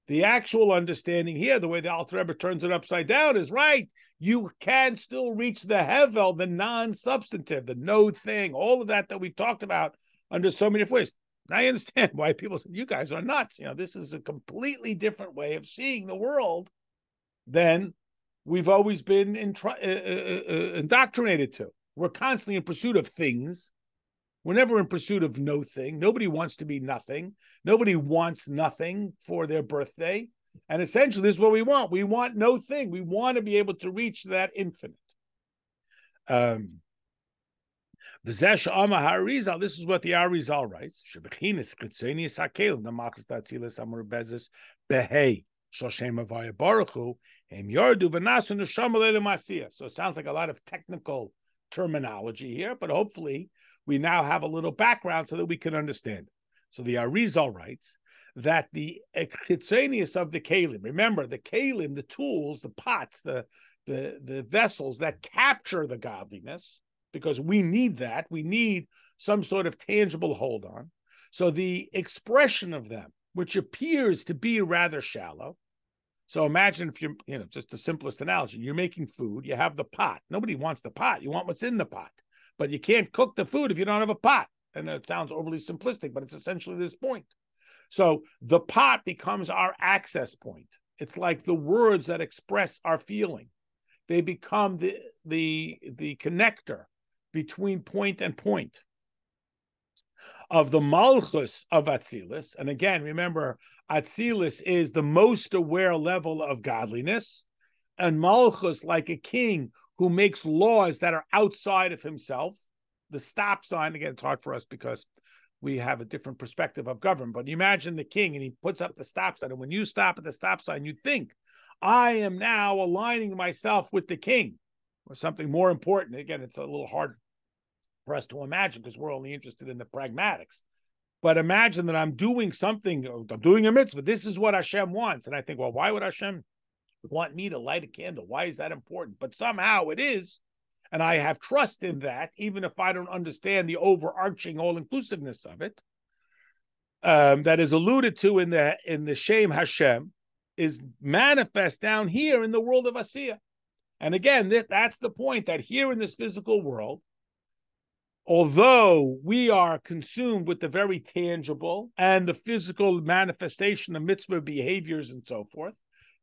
The actual understanding here, the way the Alter Rebbe turns it upside down, is right. You can still reach the Hevel, the non-substantive, the no thing, all of that that we've talked about under so many ways. And I understand why people say you guys are nuts. You know, this is a completely different way of seeing the world than we've always been intro- uh, uh, uh, indoctrinated to. We're constantly in pursuit of things. We're never in pursuit of no thing. Nobody wants to be nothing. Nobody wants nothing for their birthday. And essentially, this is what we want. We want no thing. We want to be able to reach that infinite. Um, this is what the Arizal writes. So it sounds like a lot of technical terminology here, but hopefully we now have a little background so that we can understand. So the Arizal writes that the chitzenius of the kalim, remember the kalim, the tools, the pots, the, the, the vessels that capture the godliness, because we need that. We need some sort of tangible hold on. So the expression of them, which appears to be rather shallow, so imagine if you're, you know, just the simplest analogy, you're making food, you have the pot. Nobody wants the pot. You want what's in the pot. But you can't cook the food if you don't have a pot. And it sounds overly simplistic, but it's essentially this point. So the pot becomes our access point. It's like the words that express our feeling. They become the the the connector between point and point of the Malchus of Atzilus. And again, remember, Atzilus is the most aware level of godliness, and Malchus, like a king who makes laws that are outside of himself. The stop sign, again, it's hard for us because we have a different perspective of government. But you imagine the king and he puts up the stop sign. And when you stop at the stop sign, you think, I am now aligning myself with the king or something more important. Again, it's a little hard for us to imagine because we're only interested in the pragmatics. But imagine that I'm doing something, I'm doing a mitzvah. This is what Hashem wants. And I think, well, why would Hashem want me to light a candle? Why is that important? But somehow it is. And I have trust in that, even if I don't understand the overarching all inclusiveness of it. Um, that is alluded to in the in the shame Hashem is manifest down here in the world of Asiya. And again, that, that's the point that here in this physical world, although we are consumed with the very tangible and the physical manifestation of mitzvah behaviors and so forth,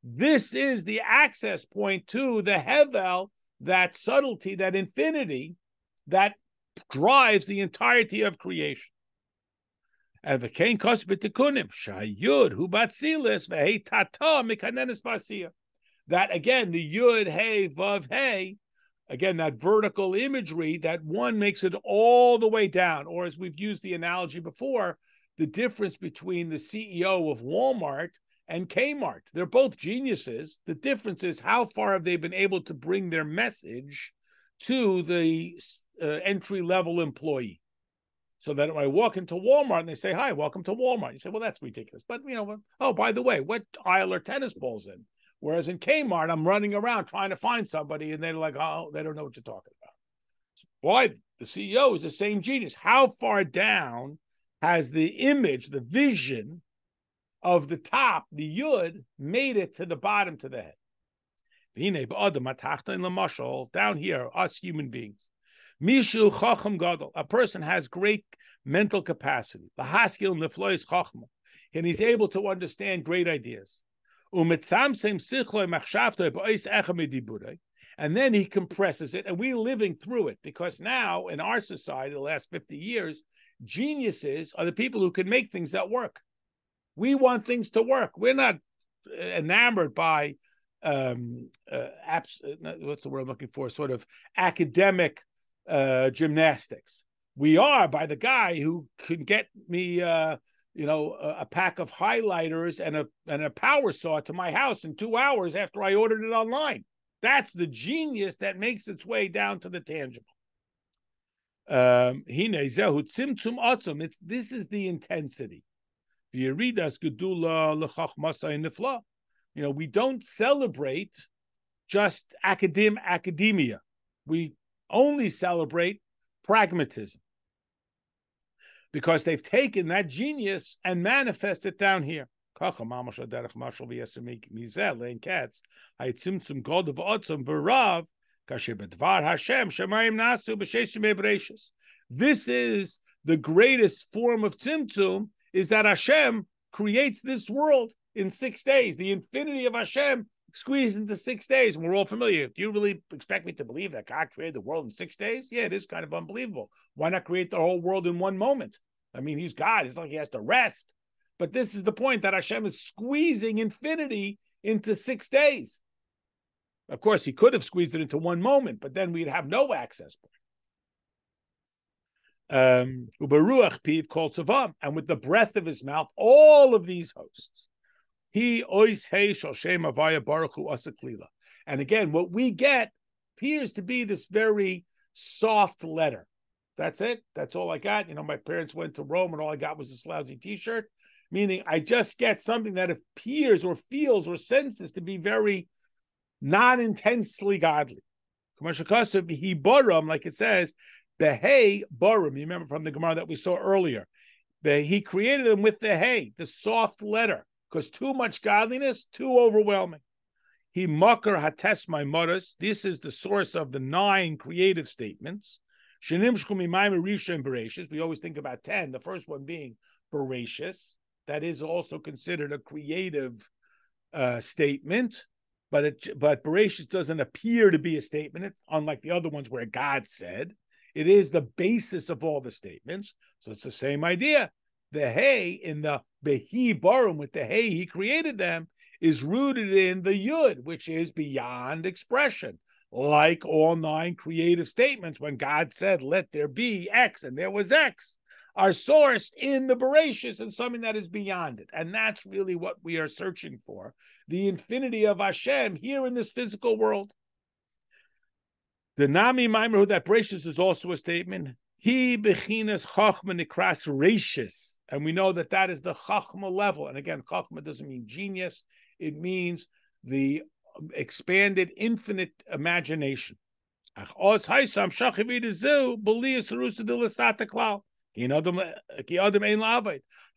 this is the access point to the Hevel, that subtlety, that infinity that drives the entirety of creation. And the Kain Tikunim, Shayud, Hu Batsilis, Vehe Tata, Mikanenis Basia. That again, the Yud, Hey, Vav, Hey, again, that vertical imagery, that one makes it all the way down. Or as we've used the analogy before, the difference between the CEO of Walmart and Kmart. They're both geniuses. The difference is how far have they been able to bring their message to the uh, entry level employee. So that when I walk into Walmart and they say, Hi, welcome to Walmart, you say, Well, that's ridiculous. But, you know, oh, by the way, what aisle are tennis balls in? Whereas in Kmart, I'm running around trying to find somebody and they're like, Oh, they don't know what you're talking about. Why? The CEO is the same genius. How far down has the image, the vision of the top, the yud, made it to the bottom to the head? Down here, us human beings. Mishu chacham gadol. A person has great mental capacity. Lahaskil neflois chachma. And he's able to understand great ideas. And then he compresses it, and we're living through it because now in our society, the last 50 years, geniuses are the people who can make things that work. We want things to work. We're not enamored by um, uh, apps, uh, what's the word I'm looking for? Sort of academic uh, gymnastics. We are by the guy who can get me, uh, you know, a, a, pack of highlighters and a and a power saw to my house in two hours after I ordered it online. That's the genius that makes its way down to the tangible. Um, it's this is the intensity. You know, we don't celebrate just academ academia. We only celebrate pragmatism because they've taken that genius and manifest it down here. This is the greatest form of tzimtzum, is that Hashem creates this world in six days. The infinity of Hashem squeezed into six days. And we're all familiar. Do you really expect me to believe that God created the world in six days? Yeah, it is kind of unbelievable. Why not create the whole world in one moment? I mean, he's God. It's like he has to rest. But this is the point that Hashem is squeezing infinity into six days. Of course, he could have squeezed it into one moment, but then we'd have no access point. Um, and with the breath of his mouth, all of these hosts he ois hey shal shem avaya baruchu asaklila. And again, what we get appears to be this very soft letter. That's it. That's all I got. You know, my parents went to Rome and all I got was this lousy t-shirt. Meaning I just get something that appears or feels or senses to be very non-intensely godly. Commercial custom, he barum, like it says, behay barum. You remember from the Gemara that we saw earlier. He created them with the hay, the soft letter because too much godliness, too overwhelming. He mucker hates my mothers. This is the source of the nine creative statements. We always think about 10, the first one being Bereshis. That is also considered a creative uh, statement, but it, but Bereshis doesn't appear to be a statement, it's unlike the other ones where God said. It is the basis of all the statements. So it's the same idea the hay in the behi barum with the hay he created them is rooted in the yud, which is beyond expression. Like all nine creative statements, when God said, "Let there be X," and there was X, are sourced in the Bereshis and something that is beyond it, and that's really what we are searching for: the infinity of Hashem here in this physical world. The Nami Maimer, that Bereshis is also a statement. He bechinas chachma nikras reishis and we know that that is the Chachma level. And again, Chachma doesn't mean genius, it means the expanded, infinite imagination.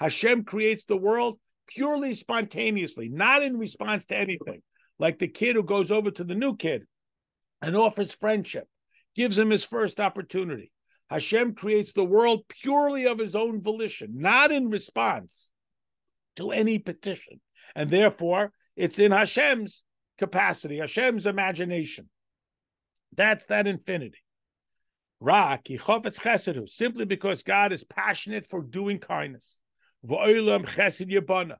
Hashem creates the world purely spontaneously, not in response to anything. Like the kid who goes over to the new kid and offers friendship, gives him his first opportunity. Hashem creates the world purely of his own volition, not in response to any petition. And therefore, it's in Hashem's capacity, Hashem's imagination. That's that infinity. Ra, chesedu, simply because God is passionate for doing kindness. V'olam chesed yabana.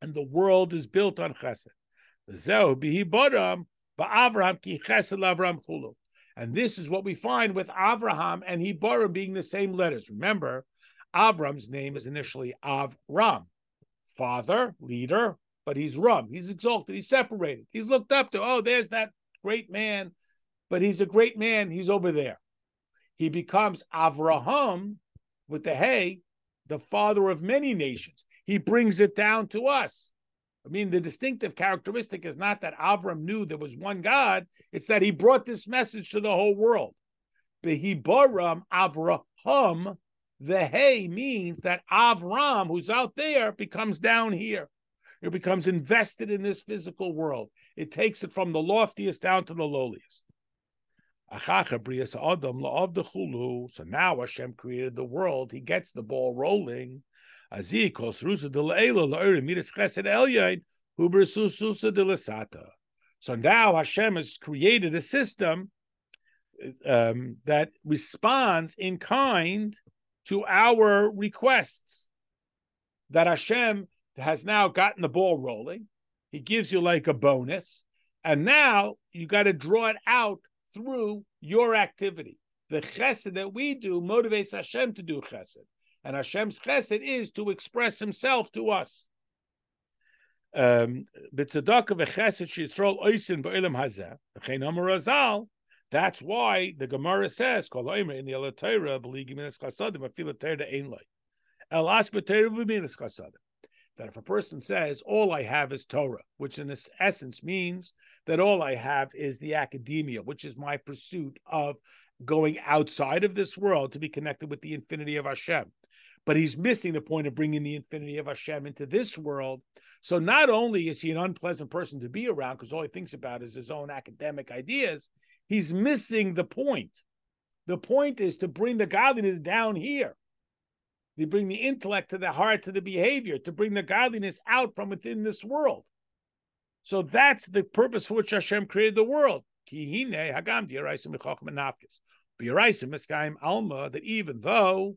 And the world is built on chesed. Zeu bihi baram, ba'avraham ki chesed lavram chulu. And this is what we find with Avraham and Hebara being the same letters. Remember, Avram's name is initially Avram, father, leader, but he's rum. He's exalted. He's separated. He's looked up to. Oh, there's that great man, but he's a great man. He's over there. He becomes Avraham with the hay, the father of many nations. He brings it down to us. I mean, the distinctive characteristic is not that Avram knew there was one God, it's that he brought this message to the whole world. Behibaram Avraham, the hey means that Avram, who's out there, becomes down here. It becomes invested in this physical world. It takes it from the loftiest down to the lowliest. So now Hashem created the world. He gets the ball rolling. So now Hashem has created a system um, that responds in kind to our requests. That Hashem has now gotten the ball rolling. He gives you like a bonus. And now you got to draw it out through your activity. The chesed that we do motivates Hashem to do chesed. And Hashem's chesed is to express himself to us. Um, that's why the Gemara says, in the that if a person says, All I have is Torah, which in this essence means that all I have is the academia, which is my pursuit of going outside of this world to be connected with the infinity of Hashem but he's missing the point of bringing the infinity of Hashem into this world. So not only is he an unpleasant person to be around because all he thinks about is his own academic ideas, he's missing the point. The point is to bring the godliness down here. To bring the intellect to the heart, to the behavior, to bring the godliness out from within this world. So that's the purpose for which Hashem created the world. Alma, that even though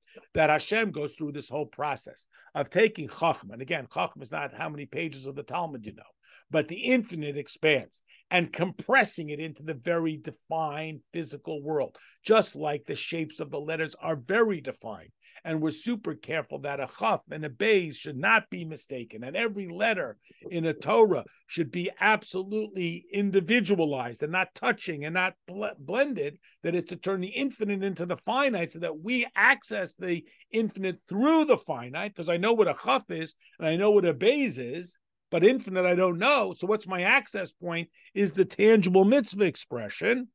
That Hashem goes through this whole process of taking Chachma. And again, Chachma is not how many pages of the Talmud you know but the infinite expanse and compressing it into the very defined physical world, just like the shapes of the letters are very defined. And we're super careful that a chaf and a beis should not be mistaken. And every letter in a Torah should be absolutely individualized and not touching and not bl- blended. That is to turn the infinite into the finite so that we access the infinite through the finite. Because I know what a chaf is and I know what a beis is but infinite I don't know. So what's my access point is the tangible mitzvah expression.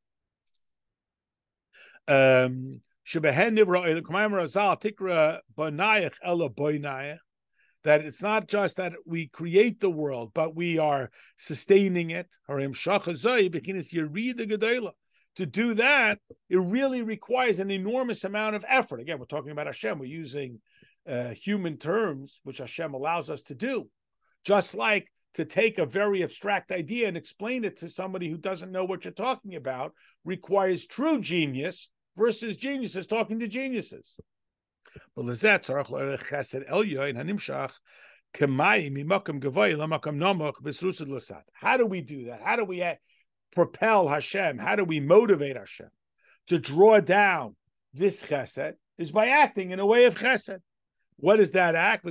Um, that it's not just that we create the world, but we are sustaining it. To do that, it really requires an enormous amount of effort. Again, we're talking about Hashem. We're using uh, human terms, which Hashem allows us to do. Just like to take a very abstract idea and explain it to somebody who doesn't know what you're talking about requires true genius versus geniuses talking to geniuses. How do we do that? How do we propel Hashem? How do we motivate Hashem to draw down this chesed? Is by acting in a way of chesed. What is that act?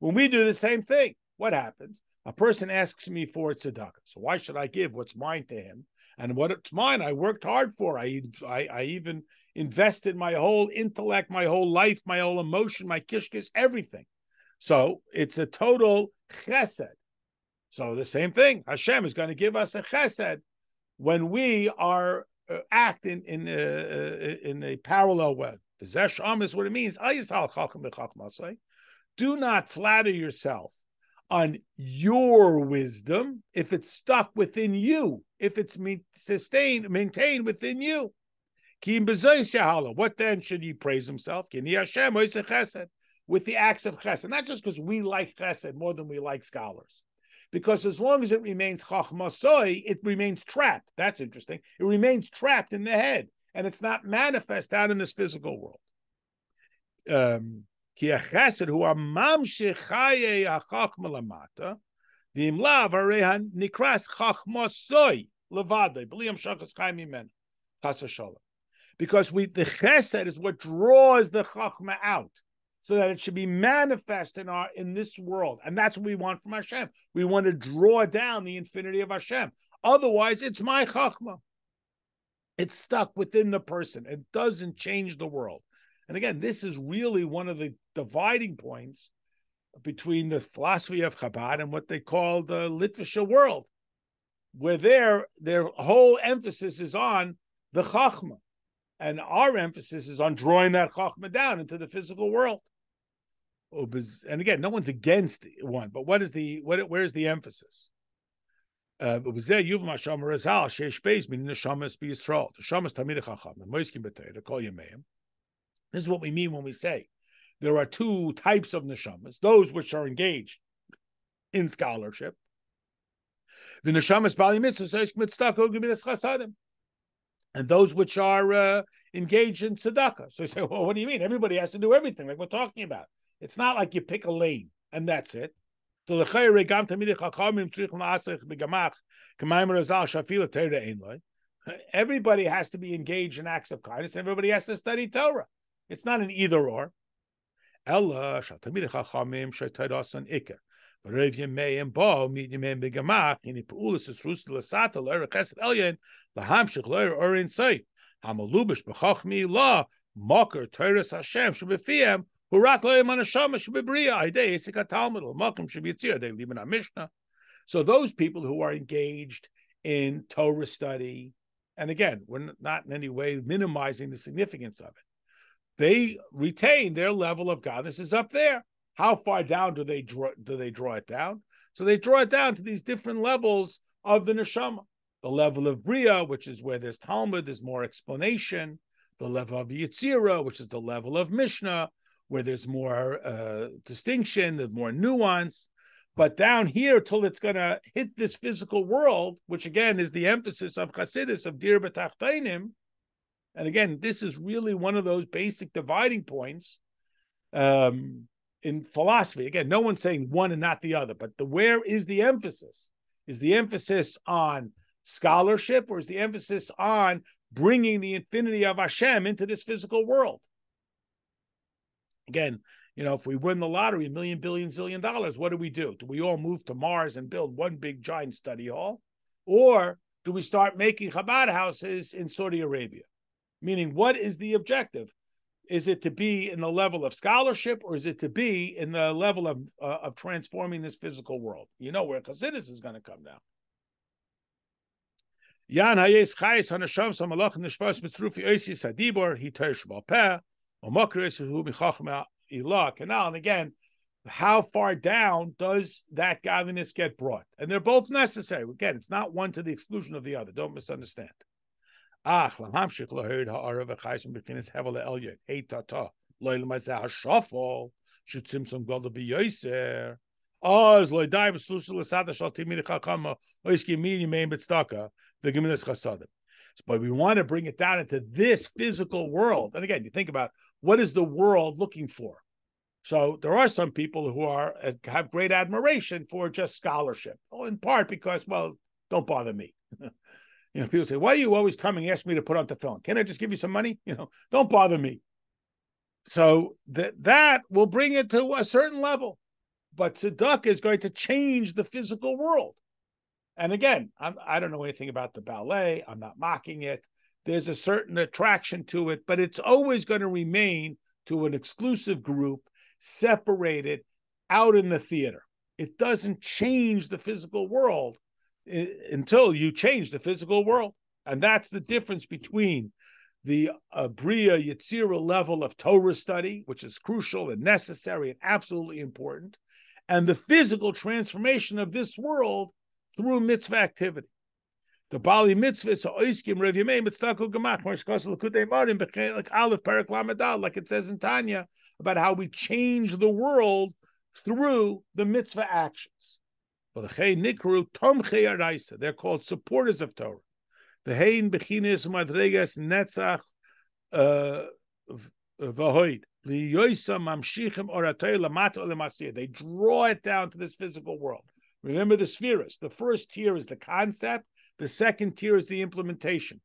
When we do the same thing, what happens? A person asks me for a tzedakah. So why should I give what's mine to him? And what's mine, I worked hard for. I, I, I even invested my whole intellect, my whole life, my whole emotion, my kishkis, everything. So it's a total chesed. So the same thing. Hashem is going to give us a chesed when we are uh, act in in, uh, uh in a parallel way. Possession is what it means. Do not flatter yourself on your wisdom if it's stuck within you, if it's sustained, maintained within you. What then should he praise himself? With the acts of chesed, not just because we like chesed more than we like scholars because as long as it remains chachmasoi, it remains trapped. That's interesting. It remains trapped in the head. and it's not manifest out in this physical world. Um, כי החסד הוא הממשיך חיי החכמה למטה, ואם לאו הרי הנקרס חכמוסוי לבדוי, בלי המשכס חי ממנו, חס ושלום. Because we the chesed is what draws the chachma out, so that it should be manifest in our in this world, and that's what we want from Hashem. We want to draw down the infinity of Hashem. Otherwise, it's my chachma. It's stuck within the person. It doesn't change the world. And again, this is really one of the dividing points between the philosophy of Chabad and what they call the Litvisha world, where their their whole emphasis is on the Chachma, and our emphasis is on drawing that Chachma down into the physical world. And again, no one's against one, but what is the what? Where is the emphasis? Uh, this is what we mean when we say there are two types of neshamas: those which are engaged in scholarship, the neshamas bali and those which are uh, engaged in tzedakah. So you say, well, what do you mean? Everybody has to do everything, like we're talking about. It's not like you pick a lane and that's it. Everybody has to be engaged in acts of kindness. Everybody has to study Torah. It's not an either or. Ella shatamid chachamim shaytaydasan ikar. Rev Yemeim Bo meet Yemeim Begamach in Ipulis is Rus Lasata Lera Chesed Elyon Lahamshich Lera Orin Say Hamalubish Bechachmi La Mocker Teres Hashem Shabefiem Hurak Loyim Anashama Shabebriya Ide Isika Talmud Makim Shabitzir They live in our Mishnah. So those people who are engaged in Torah study, and again, we're not in any way minimizing the significance of it. They retain their level of godliness is up there. How far down do they draw do they draw it down? So they draw it down to these different levels of the neshama. The level of bria, which is where there's Talmud, there's more explanation. The level of Yitzira, which is the level of Mishnah, where there's more uh, distinction, there's more nuance. But down here, till it's going to hit this physical world, which again is the emphasis of Chassidus of Dir B'Tachtainim, and again, this is really one of those basic dividing points um, in philosophy. Again, no one's saying one and not the other, but the where is the emphasis? Is the emphasis on scholarship or is the emphasis on bringing the infinity of Hashem into this physical world? Again, you know, if we win the lottery, a million, billion, zillion dollars, what do we do? Do we all move to Mars and build one big giant study hall? Or do we start making Chabad houses in Saudi Arabia? Meaning, what is the objective? Is it to be in the level of scholarship, or is it to be in the level of uh, of transforming this physical world? You know where Chassidus is going to come down. Yan hayes chayes hanasham samalach nishvas mitzrufi oisis hadibor he teresh balpeh omakres hu michachma canal. And again, how far down does that godliness get brought? And they're both necessary. Again, it's not one to the exclusion of the other. Don't misunderstand. Ach, Lamhamshik Laherd Ha'arav Achaisim Bechinis Hevel Elyon. Hey, ta Loil Mazah Hashafal. Should Simpson Golda be Yoiser. Oz loy dai beslushel lesada shal timid chakama oiski mini main bitstaka the gemilas chasadim. But we want to bring it down into this physical world. And again, you think about what is the world looking for. So there are some people who are uh, have great admiration for just scholarship, oh, in part because well, don't bother me. You know, people say, "Why are you always coming? Ask me to put on tefillin? Can I just give you some money? You know, don't bother me." So that that will bring it to a certain level, but tzedakah is going to change the physical world. And again, I'm, I don't know anything about the ballet. I'm not mocking it. There's a certain attraction to it, but it's always going to remain to an exclusive group, separated out in the theater. It doesn't change the physical world until you change the physical world. And that's the difference between the uh, Bria Yetzira level of Torah study, which is crucial and necessary and absolutely important, and the physical transformation of this world through mitzvah activity. The Bali mitzvah is oiskim rev yemei mitztaku gemach like aleph parak like it says in Tanya about how we change the world through the mitzvah actions. They're called supporters of Torah. V'hein uh. They draw it down to this physical world. Remember the spheres. The first tier is the concept. The second tier is the implementation.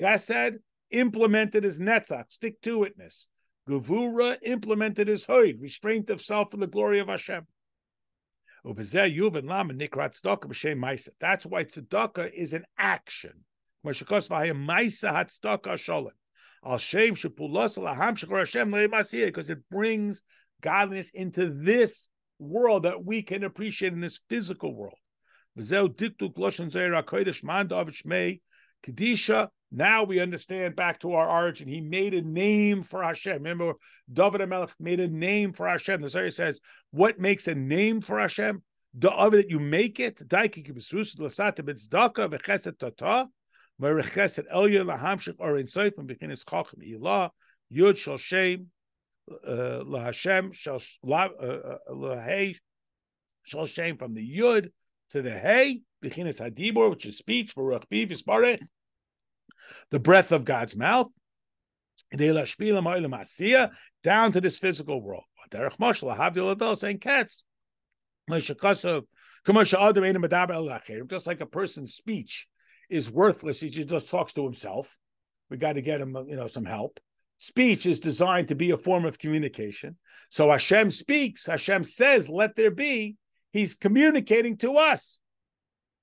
Chesed implemented as netzach, stick to itness. Gevura implemented as hoid, restraint of self for the glory of Hashem. That's why tzedakah is an action. Because it brings godliness into this world that we can appreciate in this physical world. Now we understand back to our origin. He made a name for Hashem. Remember, David HaMelech made a name for Hashem. The Zohar says, "What makes a name for Hashem? The of that you make it. Yud shal shem uh, lahashem shal lahei uh, uh, shal shem from the yud to the hey beginning hadibor which is speech for rachbi v'spareh the breath of God's mouth down to this physical world. Just like a person's speech is worthless. He just talks to himself. We got to get him, you know, some help. Speech is designed to be a form of communication. So Hashem speaks. Hashem says, "Let there be." He's communicating to us.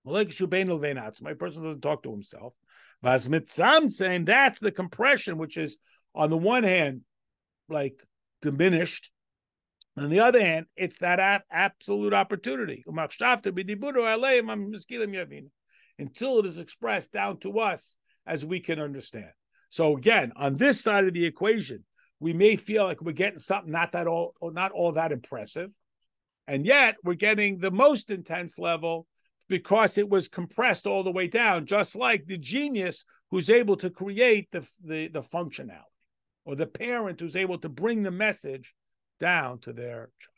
My person doesn't talk to himself. Saying that's the compression, which is on the one hand, like diminished. On the other hand, it's that absolute opportunity until it is expressed down to us as we can understand. So again, on this side of the equation, we may feel like we're getting something not that all not all that impressive, and yet we're getting the most intense level because it was compressed all the way down, just like the genius who's able to create the the, the functionality, or the parent who's able to bring the message down to their child.